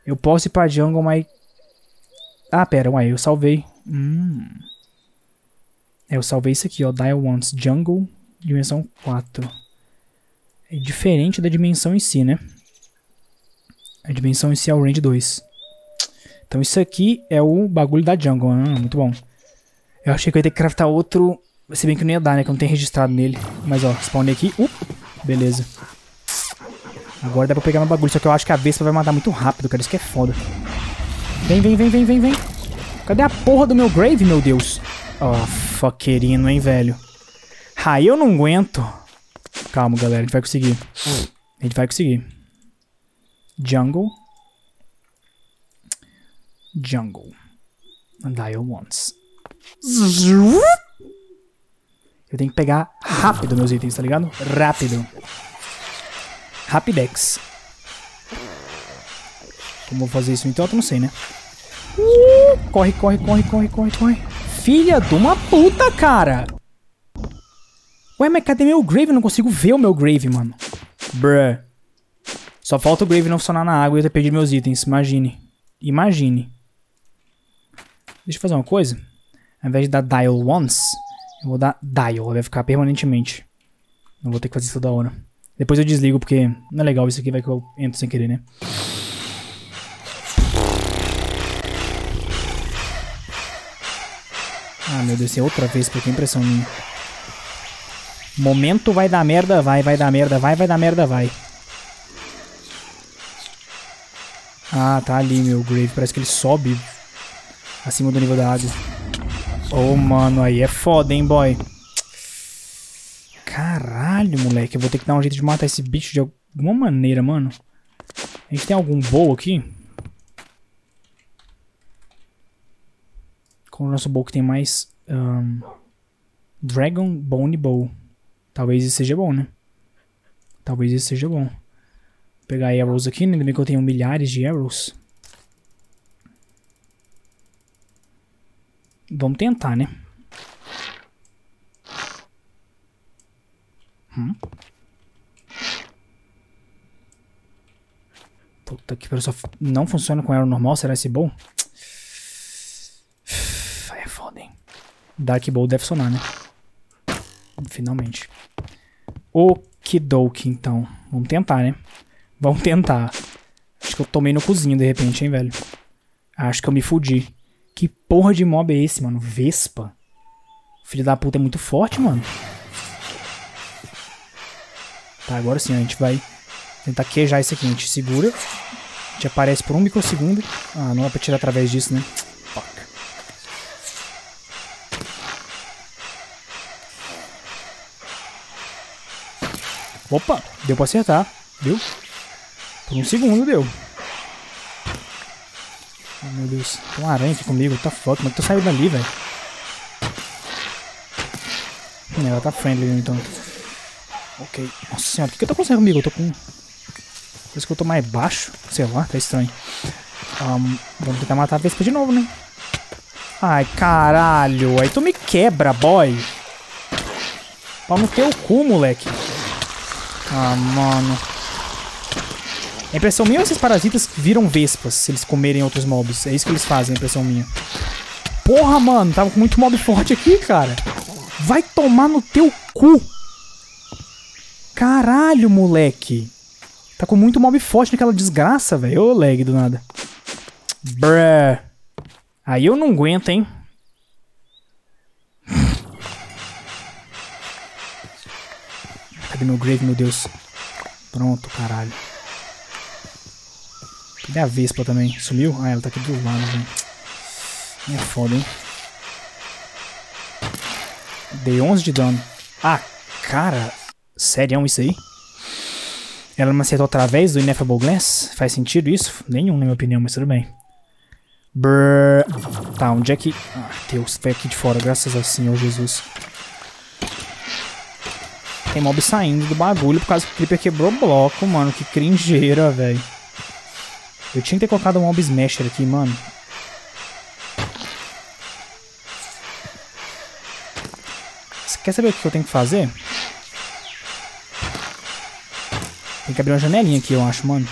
Eu posso ir pra jungle, mas... Ah, pera, uai, eu salvei. Hum. É, eu salvei isso aqui, ó. Dial Once. Jungle, dimensão 4. É diferente da dimensão em si, né? A dimensão si é range 2. Então isso aqui é o bagulho da jungle. Ah, muito bom. Eu achei que eu ia ter que craftar outro. Se bem que não ia dar, né? Que eu não tenho registrado nele. Mas ó, spawnei aqui. Uh, beleza. Agora dá pra pegar meu bagulho. Só que eu acho que a Vespa vai matar muito rápido, cara. Isso que é foda. Vem, vem, vem, vem, vem, vem. Cadê a porra do meu grave, meu Deus? Ó, oh, fuckerino, hein, velho. Aí eu não aguento. Calma, galera. A gente vai conseguir. A gente vai conseguir. Jungle. Jungle. Dial once. Eu tenho que pegar rápido meus itens, tá ligado? Rápido. Rapidex. Como vou fazer isso então? Eu não sei, né? Corre, corre, corre, corre, corre, corre. Filha de uma puta, cara. Ué, mas cadê meu Grave? Eu não consigo ver o meu Grave, mano. Bruh. Só falta o Grave não funcionar na água e eu ter perdido meus itens. Imagine. Imagine. Deixa eu fazer uma coisa. Ao invés de dar dial once, eu vou dar dial. Vai ficar permanentemente. Não vou ter que fazer isso toda hora. Depois eu desligo porque não é legal isso aqui, vai que eu entro sem querer, né? Ah, meu Deus, é outra vez, porque é impressão minha. Momento vai dar merda, vai, vai dar merda, vai, vai dar merda, vai. Ah, tá ali, meu Grave. Parece que ele sobe acima do nível da água. Oh, mano, aí é foda, hein, boy. Caralho, moleque. Eu vou ter que dar um jeito de matar esse bicho de alguma maneira, mano. A gente tem algum bow aqui? Com o nosso bow que tem mais... Um, Dragon Bone Bow. Talvez isso seja bom, né? Talvez isso seja bom. Pegar arrows aqui? Ainda bem que eu tenho milhares de arrows. Vamos tentar, né? Hum. Puta que pariu, só não funciona com arrow normal, será esse bom? Aí é foda, hein? Dark Bow deve funcionar, né? Finalmente. Okidoki, então. Vamos tentar, né? Vamos tentar. Acho que eu tomei no cozinho de repente, hein, velho? Acho que eu me fudi. Que porra de mob é esse, mano? Vespa. Filho da puta é muito forte, mano. Tá, agora sim, a gente vai tentar queijar isso aqui. A gente segura. A gente aparece por um microsegundo. Ah, não é pra tirar através disso, né? Opa, deu pra acertar, viu? Por um segundo deu. Oh, meu Deus, tem uma aranha aqui comigo, tá foda, que tu saiu dali, velho? Ela tá friendly, então. Ok. Nossa senhora, o que, tô conseguindo comigo? Eu tô com... Parece que eu tô mais baixo. Sei lá, tá estranho. Um, vamos tentar matar a Vespa de novo, né? Ai, caralho. Aí tu me quebra, boy. Pau no teu cu, moleque. Ah, mano. A impressão minha é esses parasitas viram vespas se eles comerem outros mobs. É isso que eles fazem, a impressão minha. Porra, mano. Tava com muito mob forte aqui, cara. Vai tomar no teu cu. Caralho, moleque. Tá com muito mob forte naquela desgraça, velho. Ô, lag do nada. Bruh. Aí eu não aguento, hein. Cadê meu grave, meu Deus? Pronto, caralho. Cadê a Vespa também? Sumiu? Ah, ela tá aqui do lado, velho. É foda, hein? Dei 11 de dano. Ah, cara. Sério isso aí? Ela me acertou através do Ineffable Glass? Faz sentido isso? Nenhum, na minha opinião, mas tudo bem. Brrr. Tá, onde é que... Ah, Deus, foi aqui de fora, graças ao Senhor Jesus. Tem mob saindo do bagulho por causa que o Creeper quebrou bloco, mano. Que cringeira, velho. Eu tinha que ter colocado um mob smasher aqui, mano. Você quer saber o que eu tenho que fazer? Tem que abrir uma janelinha aqui, eu acho, mano.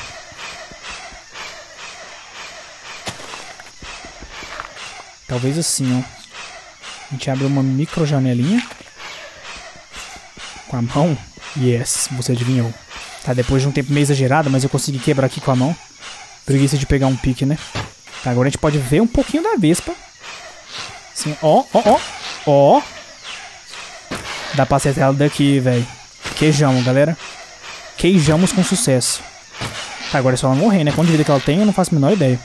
Talvez assim, ó. A gente abre uma micro janelinha. Com a mão. Yes, você adivinhou. Tá, depois de um tempo meio exagerado, mas eu consegui quebrar aqui com a mão. Preguiça de pegar um pique, né? Tá, agora a gente pode ver um pouquinho da Vespa. Assim, ó, ó, ó. Ó. Dá pra acertar ela daqui, velho. Queijamos, galera. Queijamos com sucesso. Tá, agora é só ela morrer, né? Quanto de vida que ela tem, eu não faço a menor ideia.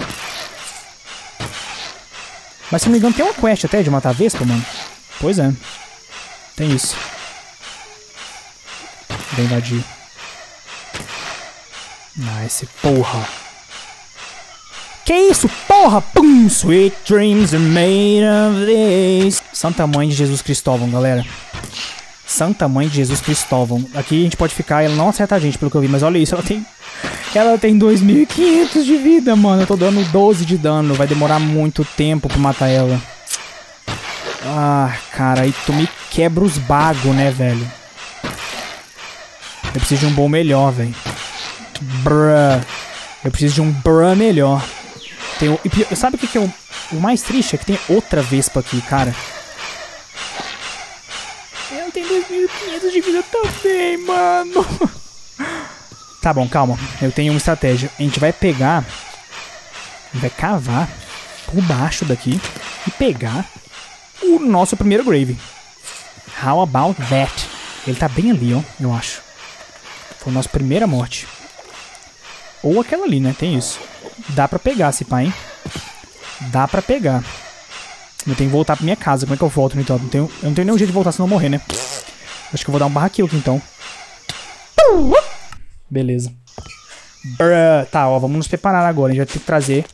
Mas se não me engano, tem uma quest até de matar a Vespa, mano. Pois é. Tem isso. Vem invadir. Nice, porra. Que isso, porra? Pum! Sweet dreams are made of this. Santa Mãe de Jesus Cristóvão, galera. Santa Mãe de Jesus Cristóvão. Aqui a gente pode ficar, ela não acerta a gente, pelo que eu vi, mas olha isso, ela tem. Ela tem 2.500 de vida, mano. Eu tô dando 12 de dano. Vai demorar muito tempo pra matar ela. Ah, cara, aí tu me quebra os bagos, né, velho? Eu preciso de um bom melhor, velho. Bruh. Eu preciso de um bruh melhor. Tem o, e, sabe o que, que é o, o mais triste? É que tem outra Vespa aqui, cara. Ela tem 2.500 de vida também, mano. Tá bom, calma. Eu tenho uma estratégia. A gente vai pegar... Vai cavar por baixo daqui e pegar o nosso primeiro grave. How about that? Ele tá bem ali, ó, eu acho. Foi a nossa primeira morte. Ou aquela ali, né? Tem isso. Dá pra pegar esse pai, hein? Dá pra pegar. Eu tenho que voltar pra minha casa. Como é que eu volto, então? Não tenho, eu não tenho nenhum jeito de voltar se não morrer, né? Acho que eu vou dar um barra kill aqui, então. Beleza. Tá, ó, vamos nos preparar agora. A gente vai ter que trazer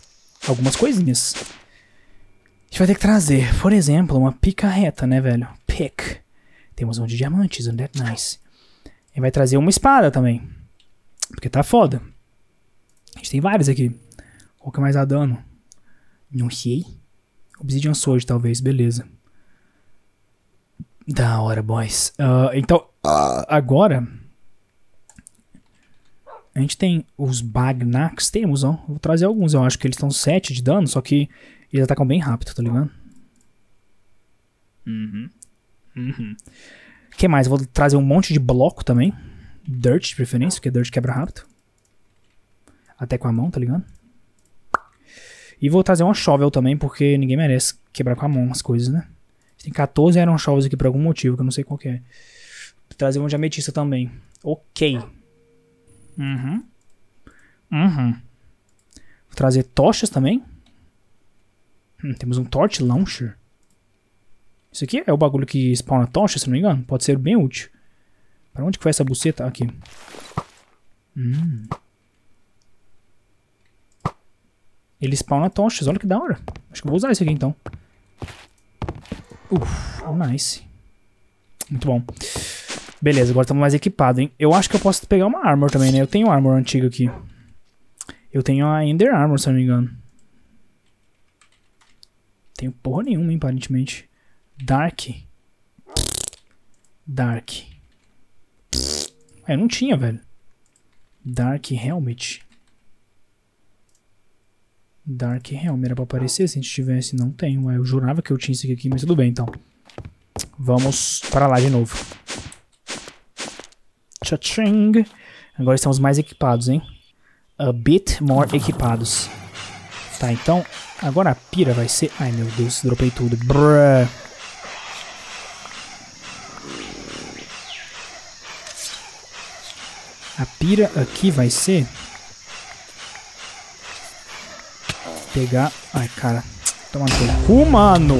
algumas coisinhas. A gente vai ter que trazer, por exemplo, uma pica reta, né, velho? Pick. Temos um de diamantes, and that nice. Vai trazer uma espada também. Porque tá foda. A gente tem vários aqui. Qual que é mais dá dano? Não sei. Obsidian Sword, talvez. Beleza. Da hora, boys. Uh, então, agora... A gente tem os Bagnax. Temos, ó. Vou trazer alguns. Eu acho que eles estão 7 de dano, só que eles atacam bem rápido, tá ligado? Uhum. Uhum. O que mais? vou trazer um monte de bloco também. Dirt, de preferência, porque Dirt quebra rápido. Até com a mão, tá ligado? E vou trazer uma shovel também, porque ninguém merece quebrar com a mão as coisas, né? Tem 14 Iron Shovels aqui por algum motivo, que eu não sei qual é. Vou trazer um de ametista também. Ok. Uhum. Uhum. Vou trazer tochas também. Hum, temos um Torch Launcher. Isso aqui é o bagulho que spawna tocha, se não me engano. Pode ser bem útil. Pra onde que foi essa buceta? Aqui. Hum. Ele spawna tochas. Olha que da hora. Acho que eu vou usar isso aqui, então. Uf, nice. Muito bom. Beleza, agora estamos mais equipados, hein? Eu acho que eu posso pegar uma armor também, né? Eu tenho armor antiga aqui. Eu tenho a Ender Armor, se não me engano. Tenho porra nenhuma, hein, aparentemente. Dark. Dark. É, não tinha, velho. Dark Helmet. Dark Helmet era pra aparecer se a gente tivesse. Não tem. Eu jurava que eu tinha isso aqui, mas tudo bem, então. Vamos para lá de novo. Tchaching. Agora estamos mais equipados, hein? A bit more equipados. Tá, então Agora a pira vai ser... Ai, meu Deus, dropei tudo. Bruh. A pira aqui vai ser... Pegar... Ai, cara. Toma no cu, mano.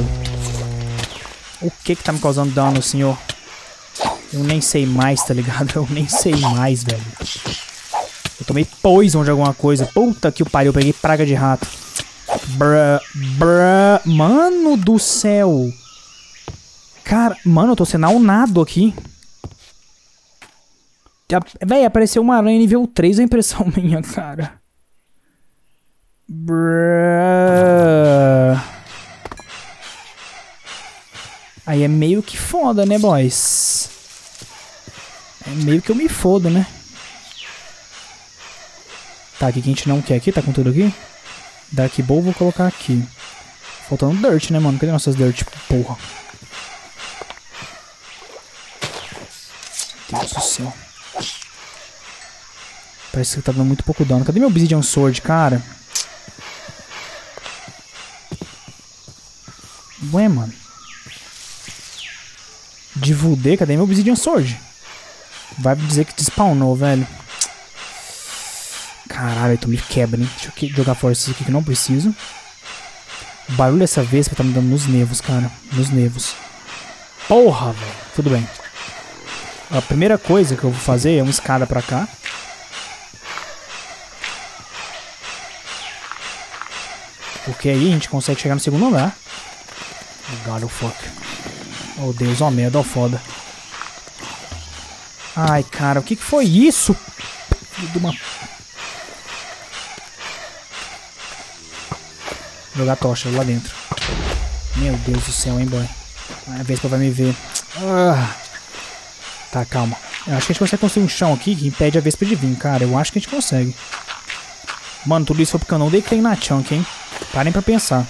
O que que tá me causando dano, senhor? Eu nem sei mais, tá ligado? Eu nem sei mais, velho. Eu tomei poison de alguma coisa. Puta que o pariu, eu peguei praga de rato. Bruh, bruh. Mano do céu. Cara, mano, eu tô sendo aunado aqui. Véi, apareceu uma aranha nível 3, a impressão minha, cara. Bruh. Aí é meio que foda, né, boys? É meio que eu me fodo, né? Tá, o que a gente não quer aqui? Tá com tudo aqui? Dark Bowl vou colocar aqui. Faltando dirt, né, mano? Cadê nossas dirt? Porra. Deus do céu. Parece que tá dando muito pouco dano. Cadê meu Obsidian Sword, cara? Ué, mano. Divulguei, cadê meu Obsidian Sword? Vai dizer que despawnou, velho. Caralho, tu me quebra, hein? Deixa eu jogar fora isso aqui que não preciso. O barulho dessa vez tá me dando nos nervos, cara. Nos nervos. Porra, velho. Tudo bem. A primeira coisa que eu vou fazer é uma escada pra cá. Porque aí a gente consegue chegar no segundo andar. God, oh fuck. Oh, Deus, oh, merda, oh, foda. Ai, cara, o que, que foi isso? Filho de uma... Jogar tocha lá dentro. Meu Deus do céu, hein, boy. A Vespa vai me ver. Ah. Tá, calma. Eu acho que a gente consegue construir um chão aqui que impede a Vespa de vir, cara. Eu acho que a gente consegue. Mano, tudo isso foi porque eu não dei claim na chunk, hein. Parem pra pensar.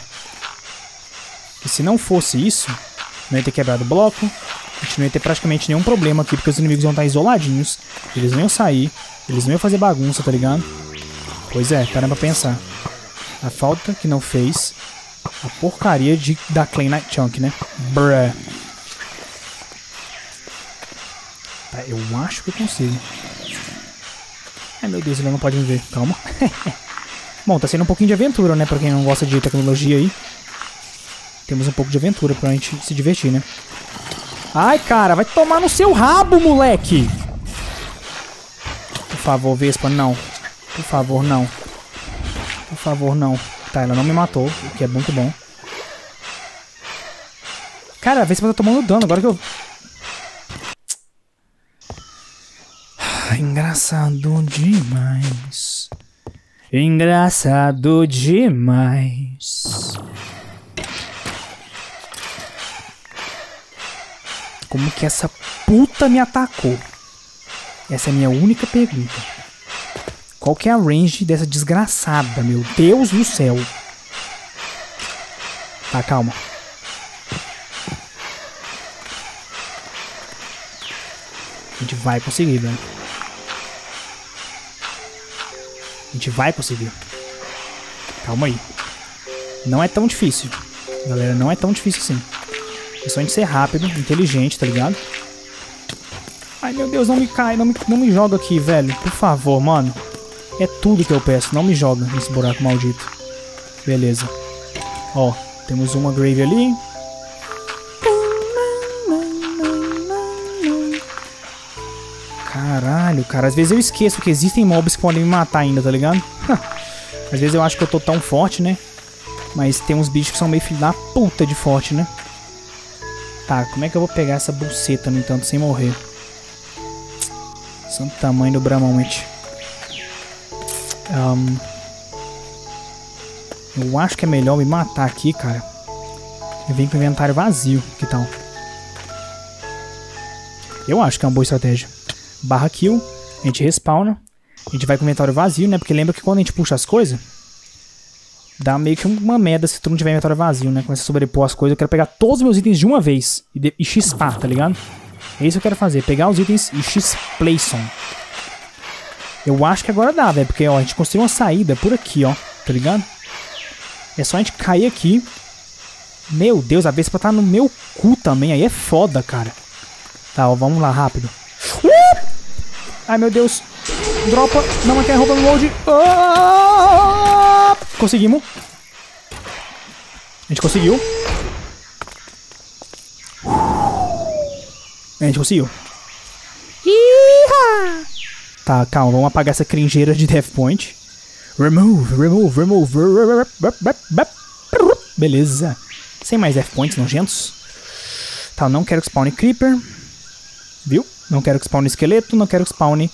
Que se não fosse isso, não ia ter quebrado o bloco. A gente não ia ter praticamente nenhum problema aqui, porque os inimigos vão estar isoladinhos. Eles não iam sair. Eles não iam fazer bagunça, tá ligado? Pois é, parem pra pensar. A falta que não fez a porcaria de, da Clay Night Chunk, né? Bruh. Tá, eu acho que eu consigo. Ai meu Deus, ele não pode me ver. Calma. Bom, tá sendo um pouquinho de aventura, né? Pra quem não gosta de tecnologia aí. Temos um pouco de aventura pra gente se divertir, né? Ai, cara, vai tomar no seu rabo, moleque! Por favor, Vespa, não. Por favor, não. Por favor, não. Tá, ela não me matou, o que é muito bom. Cara, a Vespa tá tomando dano, agora que eu... Engraçado demais. Engraçado demais. Como que essa puta me atacou? Essa é a minha única pergunta. Qual que é a range dessa desgraçada, meu Deus do céu? Tá, calma. A gente vai conseguir, velho. A gente vai conseguir. Calma aí. Não é tão difícil. Galera, não é tão difícil assim. É só a gente ser rápido, inteligente, tá ligado? Ai, meu Deus, não me cai, não me, não me joga aqui, velho. Por favor, mano. É tudo que eu peço. Não me joga nesse buraco maldito. Beleza. Ó, temos uma grave ali. Caralho, cara. Às vezes eu esqueço que existem mobs que podem me matar ainda, tá ligado? Às vezes eu acho que eu tô tão forte, né? Mas tem uns bichos que são meio filho da puta de forte, né? Tá, como é que eu vou pegar essa buceta, no entanto, sem morrer? Santo tamanho do Bramamente. Um, eu acho que é melhor me matar aqui, cara. E vir com o inventário vazio. Que tal? Eu acho que é uma boa estratégia. Barra kill. A gente respawna. A gente vai com o inventário vazio, né? Porque lembra que quando a gente puxa as coisas... Dá meio que uma merda se tu não tiver inventário vazio, né? Começa a sobrepor as coisas. Eu quero pegar todos os meus itens de uma vez. E, de, e x-par, tá ligado? É isso que eu quero fazer. Pegar os itens e x-playson. Eu acho que agora dá, velho. Porque, ó, a gente construiu uma saída por aqui, ó. Tá ligado? É só a gente cair aqui. Meu Deus, a Vespa tá no meu cu também. Aí é foda, cara. Tá, ó, vamos lá, rápido. Uh! Ai, meu Deus. Dropa. Não, quer roubar no load. Ah! Conseguimos. A gente conseguiu. A gente conseguiu. Tá, calma, vamos apagar essa cringeira de Death Point. Remove, remove, remove. Beleza. Sem mais Death Points nojentos. Tá, não quero que spawne Creeper. Viu? Não quero que spawne esqueleto, não quero que spawne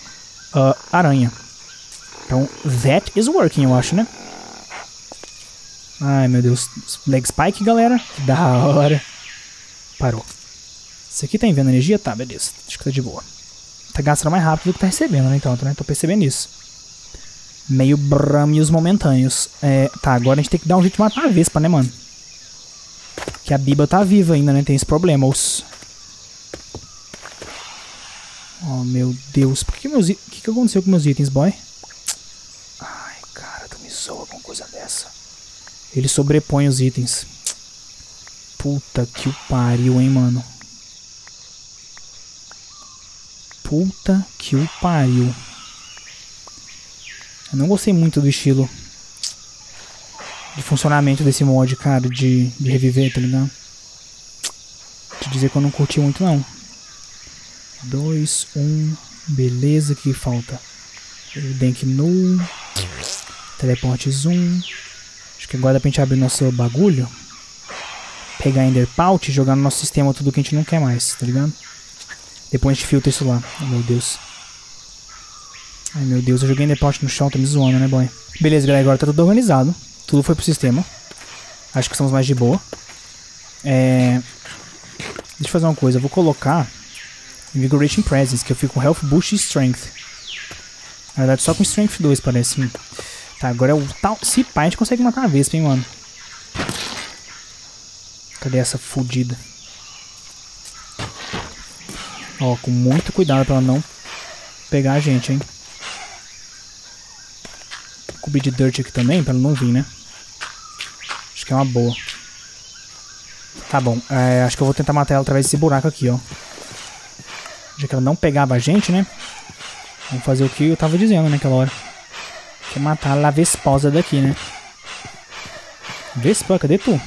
uh, aranha. Então, that is working, eu acho, né? Ai, meu Deus. Leg Spike, galera. Que da hora. Parou. Isso aqui tá enviando energia? Tá, beleza. Acho que tá de boa tá gastando mais rápido do que tá recebendo, né? Então, né? Tô percebendo isso. Meio bramios momentâneos. É, tá, agora a gente tem que dar um jeito de matar a Vespa, né, mano? Que a Biba tá viva ainda, né? Tem esse problema. Os... Oh, meu Deus. Por que, meus... O que, que aconteceu com meus itens, boy? Ai, cara, tu me zoa. Ele sobrepõe os itens. Puta que o pariu, hein, mano. Puta que o pariu. Eu não gostei muito do estilo de funcionamento desse mod, cara, de, de reviver, tá ligado? Te dizer que eu não curti muito, não. 2, 1, um, beleza, que falta? Dank null, teleporte zoom. Que agora dá pra gente abrir nosso bagulho. Pegar Ender Pouch e jogar no nosso sistema tudo que a gente não quer mais, tá ligado? Depois a gente filtra isso lá. Oh, meu Deus. Ai, meu Deus, eu joguei Ender Pouch no chão, tô me zoando, né, boy? Beleza, galera, agora tá tudo organizado. Tudo foi pro sistema. Acho que estamos mais de boa. É... Deixa eu fazer uma coisa. Eu vou colocar Invigorating Presence, que eu fico com Health Boost e Strength. Na verdade, só com Strength 2, parece. Tá, agora é o tal... Se pá, a gente consegue matar a Vespa, hein, mano. Cadê essa fudida? Ó, com muito cuidado pra ela não pegar a gente, hein. Cubir de dirt aqui também, pra ela não vir, né. Acho que é uma boa. Tá bom, é, acho que eu vou tentar matar ela através desse buraco aqui, ó. Já que ela não pegava a gente, né? Vamos fazer o que eu tava dizendo naquela hora. Que é matar a Vesposa daqui, né? Vespa, cadê tu?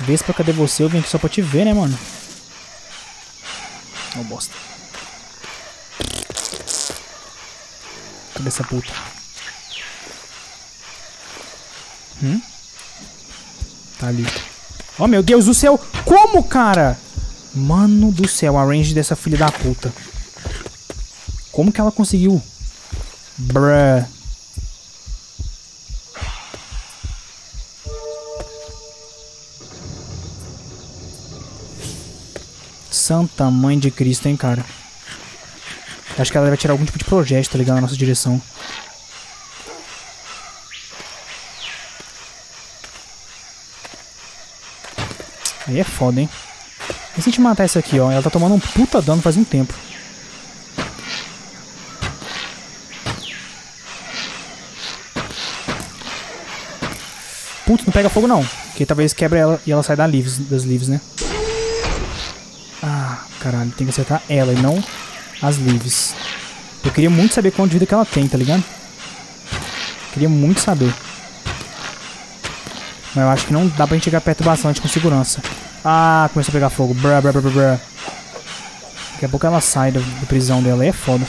Vespa, cadê você? Eu vim aqui só pra te ver, né, mano? Ô, oh, bosta. Cadê essa puta? Hum? Tá ali. Oh, meu Deus do céu! Como, cara? Mano do céu, a range dessa filha da puta. Como que ela conseguiu? Bruh. Santa mãe de Cristo, hein, cara. Acho que ela vai tirar algum tipo de projeto, tá ligado? Na nossa direção. Aí é foda, hein? E se a gente matar essa aqui, ó? Ela tá tomando um puta dano faz um tempo. Putz, não pega fogo não. Porque talvez quebra ela e ela sai da leaves, das leaves, né? Ah, caralho. Tem que acertar ela e não as leaves. Eu queria muito saber quanto de vida que ela tem, tá ligado? Queria muito saber. Mas eu acho que não dá pra gente chegar perto bastante com segurança. Ah, começou a pegar fogo. Brá, brá, brá, brá. Daqui a pouco ela sai da, prisão dela. Aí é foda.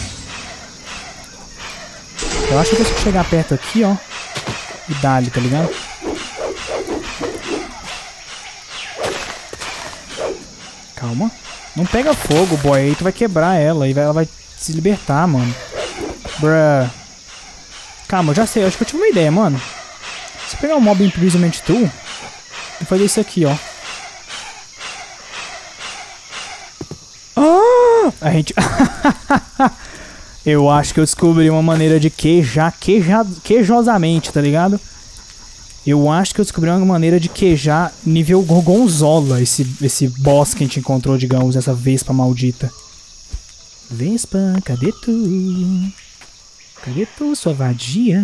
Eu acho que eu consigo chegar perto aqui, ó. E dá-lhe, tá ligado? Calma. Não pega fogo, boy. Aí tu vai quebrar ela. E ela vai se libertar, mano. Bruh. Calma, eu já sei. Eu acho que eu tive uma ideia, mano. Se eu pegar o Mob Imprisonment Tool, e fazer isso aqui, ó. Ah! A gente... eu acho que eu descobri uma maneira de queijar queija... queijosamente, tá ligado? Eu acho que eu descobri uma maneira de queijar nível gorgonzola esse, esse boss que a gente encontrou, digamos, essa vespa maldita. Vespa, cadê tu? Cadê tu, sua vadia?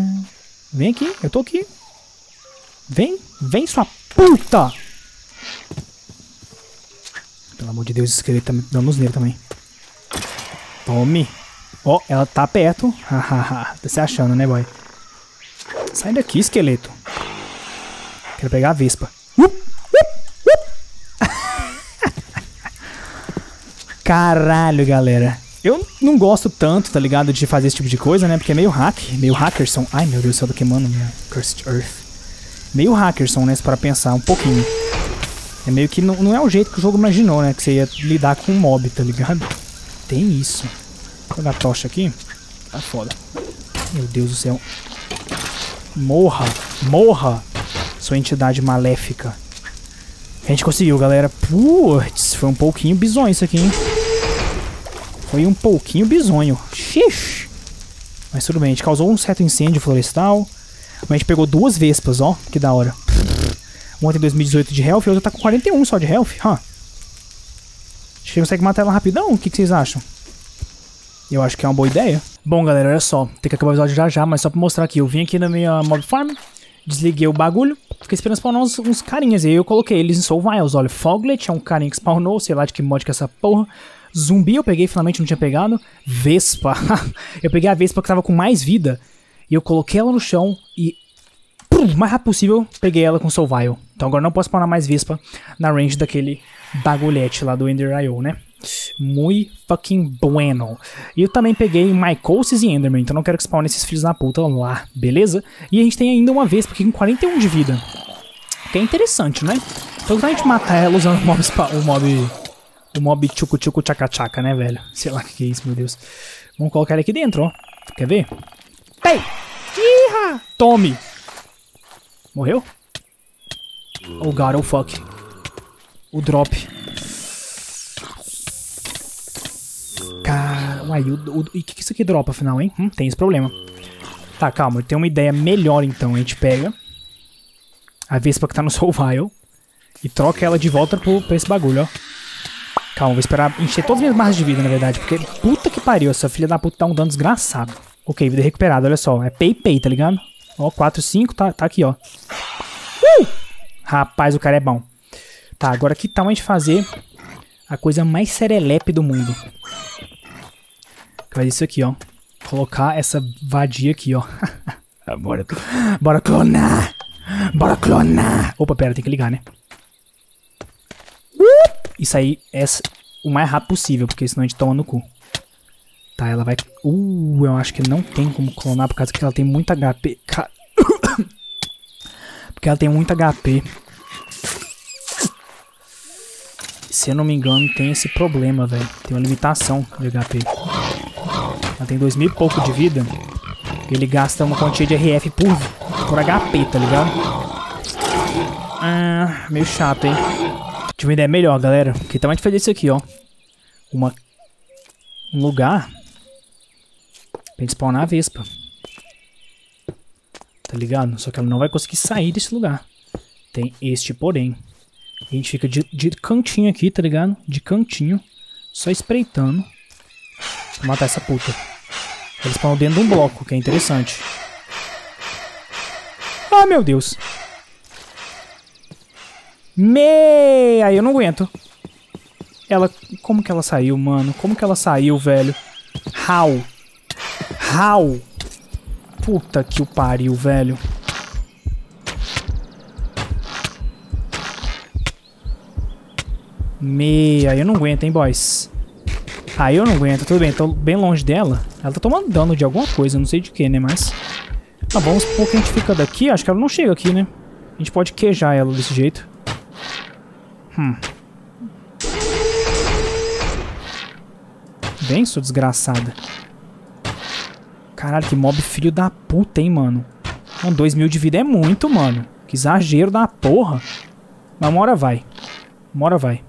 Vem aqui, eu tô aqui. Vem, vem sua puta! Pelo amor de Deus, esse esqueleto tá me dando nos também. Tome. Ó, oh, ela tá perto. Hahaha, tá se achando, né, boy? Sai daqui, esqueleto. Quero pegar a Vespa. Uh, uh, uh. Caralho, galera. Eu não gosto tanto, tá ligado, de fazer esse tipo de coisa, né? Porque é meio hack, meio hackerson. Ai, meu Deus do céu, tô queimando minha Cursed Earth meio hackerson, né? Para pensar um pouquinho. É meio que não, é o jeito que o jogo imaginou, né? Que você ia lidar com um mob, tá ligado? Tem isso. Vou jogar a tocha aqui. Tá foda. Meu Deus do céu. Morra! Morra! Sua entidade maléfica. A gente conseguiu, galera. Putz, foi um pouquinho bizonho isso aqui, hein? Foi um pouquinho bizonho. Xixi! Mas tudo bem, a gente causou um certo incêndio florestal. Mas a gente pegou duas vespas, ó. Que da hora. Uma tem 2018 de health e outra tá com 41 só de health. Huh. Acho que consegue matar ela rapidão. O que, que vocês acham? Eu acho que é uma boa ideia. Bom, galera, olha só. Tem que acabar o episódio já já, mas só pra mostrar aqui. Eu vim aqui na minha mob farm, desliguei o bagulho, fiquei esperando spawnar uns, uns carinhas. E aí eu coloquei eles em Soul Vials. Olha, Foglet é um carinha que spawnou, sei lá de que mod que é essa porra. Zumbi eu peguei, finalmente não tinha pegado. Vespa. eu peguei a Vespa que tava com mais vida. E eu coloquei ela no chão e o mais rápido possível, peguei ela com Soul Então agora não posso spawnar mais Vespa na range daquele bagulhete lá do Ender IO, né? Muy fucking bueno. E eu também peguei Mycosis e Enderman, então não quero que spawnem esses filhos da puta lá, beleza? E a gente tem ainda uma vez, porque com 41 de vida. Que é interessante, né? Então a gente matar ela usando o mob, o mob, o mob tchucu tchucu tchaca tchaca, né, velho? Sei lá o que, que é isso, meu Deus. Vamos colocar ele aqui dentro, ó. Quer ver? Pei! Iha! Tome! Morreu? Oh god, oh fuck. O drop. Cara, uai, o, o, o que, isso aqui dropa afinal, hein? Hum, tem esse problema. Tá, calma, eu tenho uma ideia melhor então. A gente pega a Vespa que tá no Soulvile e troca ela de volta pro, pra esse bagulho, ó. Calma, vou esperar encher todas as minhas barras de vida, na verdade, porque puta que pariu, essa filha da puta tá um dano desgraçado. Ok, vida recuperada, olha só, é pay pay, tá ligado? Ó, 4, 5, tá, tá aqui, ó. Uh! Rapaz, o cara é bom. Tá, agora que tal a gente fazer a coisa mais serelepe do mundo? Que vai isso aqui, ó. Colocar essa vadia aqui, ó. bora, bora clonar! Bora clonar! Opa, pera, tem que ligar, né? Isso aí é o mais rápido possível, porque senão a gente toma no cu. Tá, ela vai... Uh, eu acho que não tem como clonar por causa que ela tem muito HP. porque ela tem muito HP. Se eu não me engano, tem esse problema, velho. Tem uma limitação de HP. Ela tem dois mil e pouco de vida. Ele gasta uma quantia de RF por, por HP, tá ligado? Ah, meio chato, hein? Tive uma ideia melhor, galera. Que tal a fazer isso aqui, ó. Uma... Um lugar... Pra gente spawnar a Vespa. Tá ligado? Só que ela não vai conseguir sair desse lugar. Tem este porém. A gente fica de, de cantinho aqui, tá ligado? De cantinho. Só espreitando. Pra matar essa puta. Eles spawnam dentro de um bloco, que é interessante. Ah, meu Deus. Me... Aí eu não aguento. Ela... Como que ela saiu, mano? Como que ela saiu, velho? How? How? Puta que o pariu, velho. Me... Aí eu não aguento, hein, boys? Aí eu não aguento. Tudo bem, tô bem longe dela. Ela tá tomando dano de alguma coisa, não sei de que, né, mas... Tá bom, vamos supor que a gente fica daqui. Acho que ela não chega aqui, né? A gente pode queijar ela desse jeito. Hum. Sua desgraçada. Caralho, que mob filho da puta, hein, mano. Mano, dois mil de vida é muito, mano. Que exagero da porra. Mas uma hora vai. Uma hora vai.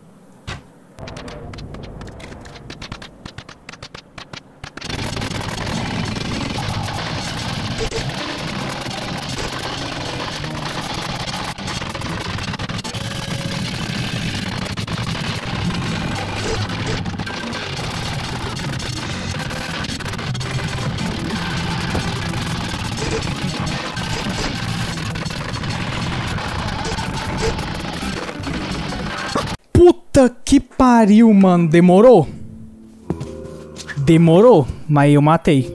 Puta que pariu, mano. Demorou? Demorou, mas eu matei.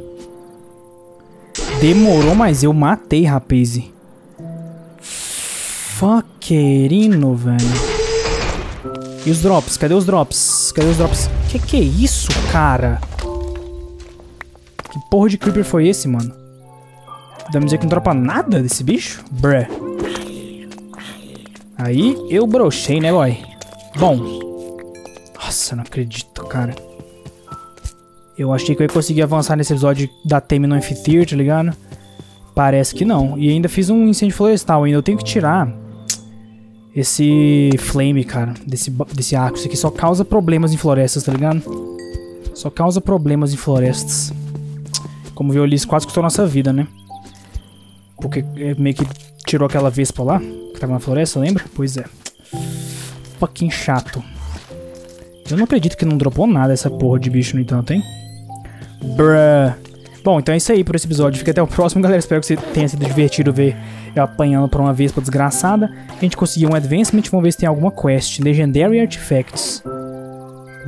Demorou, mas eu matei, rapaz. Fuckerino, velho. E os drops? Cadê os drops? Cadê os drops? Que que é isso, cara? Que porra de creeper foi esse, mano? Me dizer que não dropa nada desse bicho? Bruh. Aí eu brochei, né, boy? Bom. Nossa, não acredito, cara. Eu achei que eu ia conseguir avançar nesse episódio da Tame no Amphitheater, tá ligado? Parece que não. E ainda fiz um incêndio florestal ainda. Eu tenho que tirar esse flame, cara, desse, desse arco. Isso aqui só causa problemas em florestas, tá ligado? Só causa problemas em florestas. Como viu ali, isso quase custou nossa vida, né? Porque meio que tirou aquela vespa lá, que tava na floresta, lembra? Pois é fucking chato. Eu não acredito que não dropou nada essa porra de bicho, no entanto, hein? Bruh. Bom, então é isso aí por esse episódio. Fica até o próximo, galera. Espero que você tenha sido divertido ver eu apanhando pra uma vespa desgraçada. A gente conseguiu um advancement. Vamos ver se tem alguma quest. Legendary Artifacts.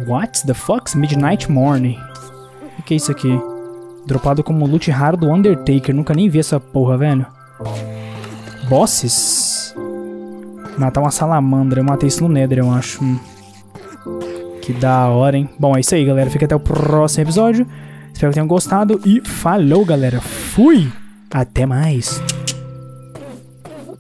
What the fuck? Midnight Morning. O que é isso aqui? Dropado como loot raro do Undertaker. Nunca nem vi essa porra, velho. Bosses? Matar uma salamandra. Eu matei isso no Nether, eu acho. Hum. Que da hora, hein? Bom, é isso aí, galera. Fica até o próximo episódio. Espero que tenham gostado e falou, galera. Fui! Até mais!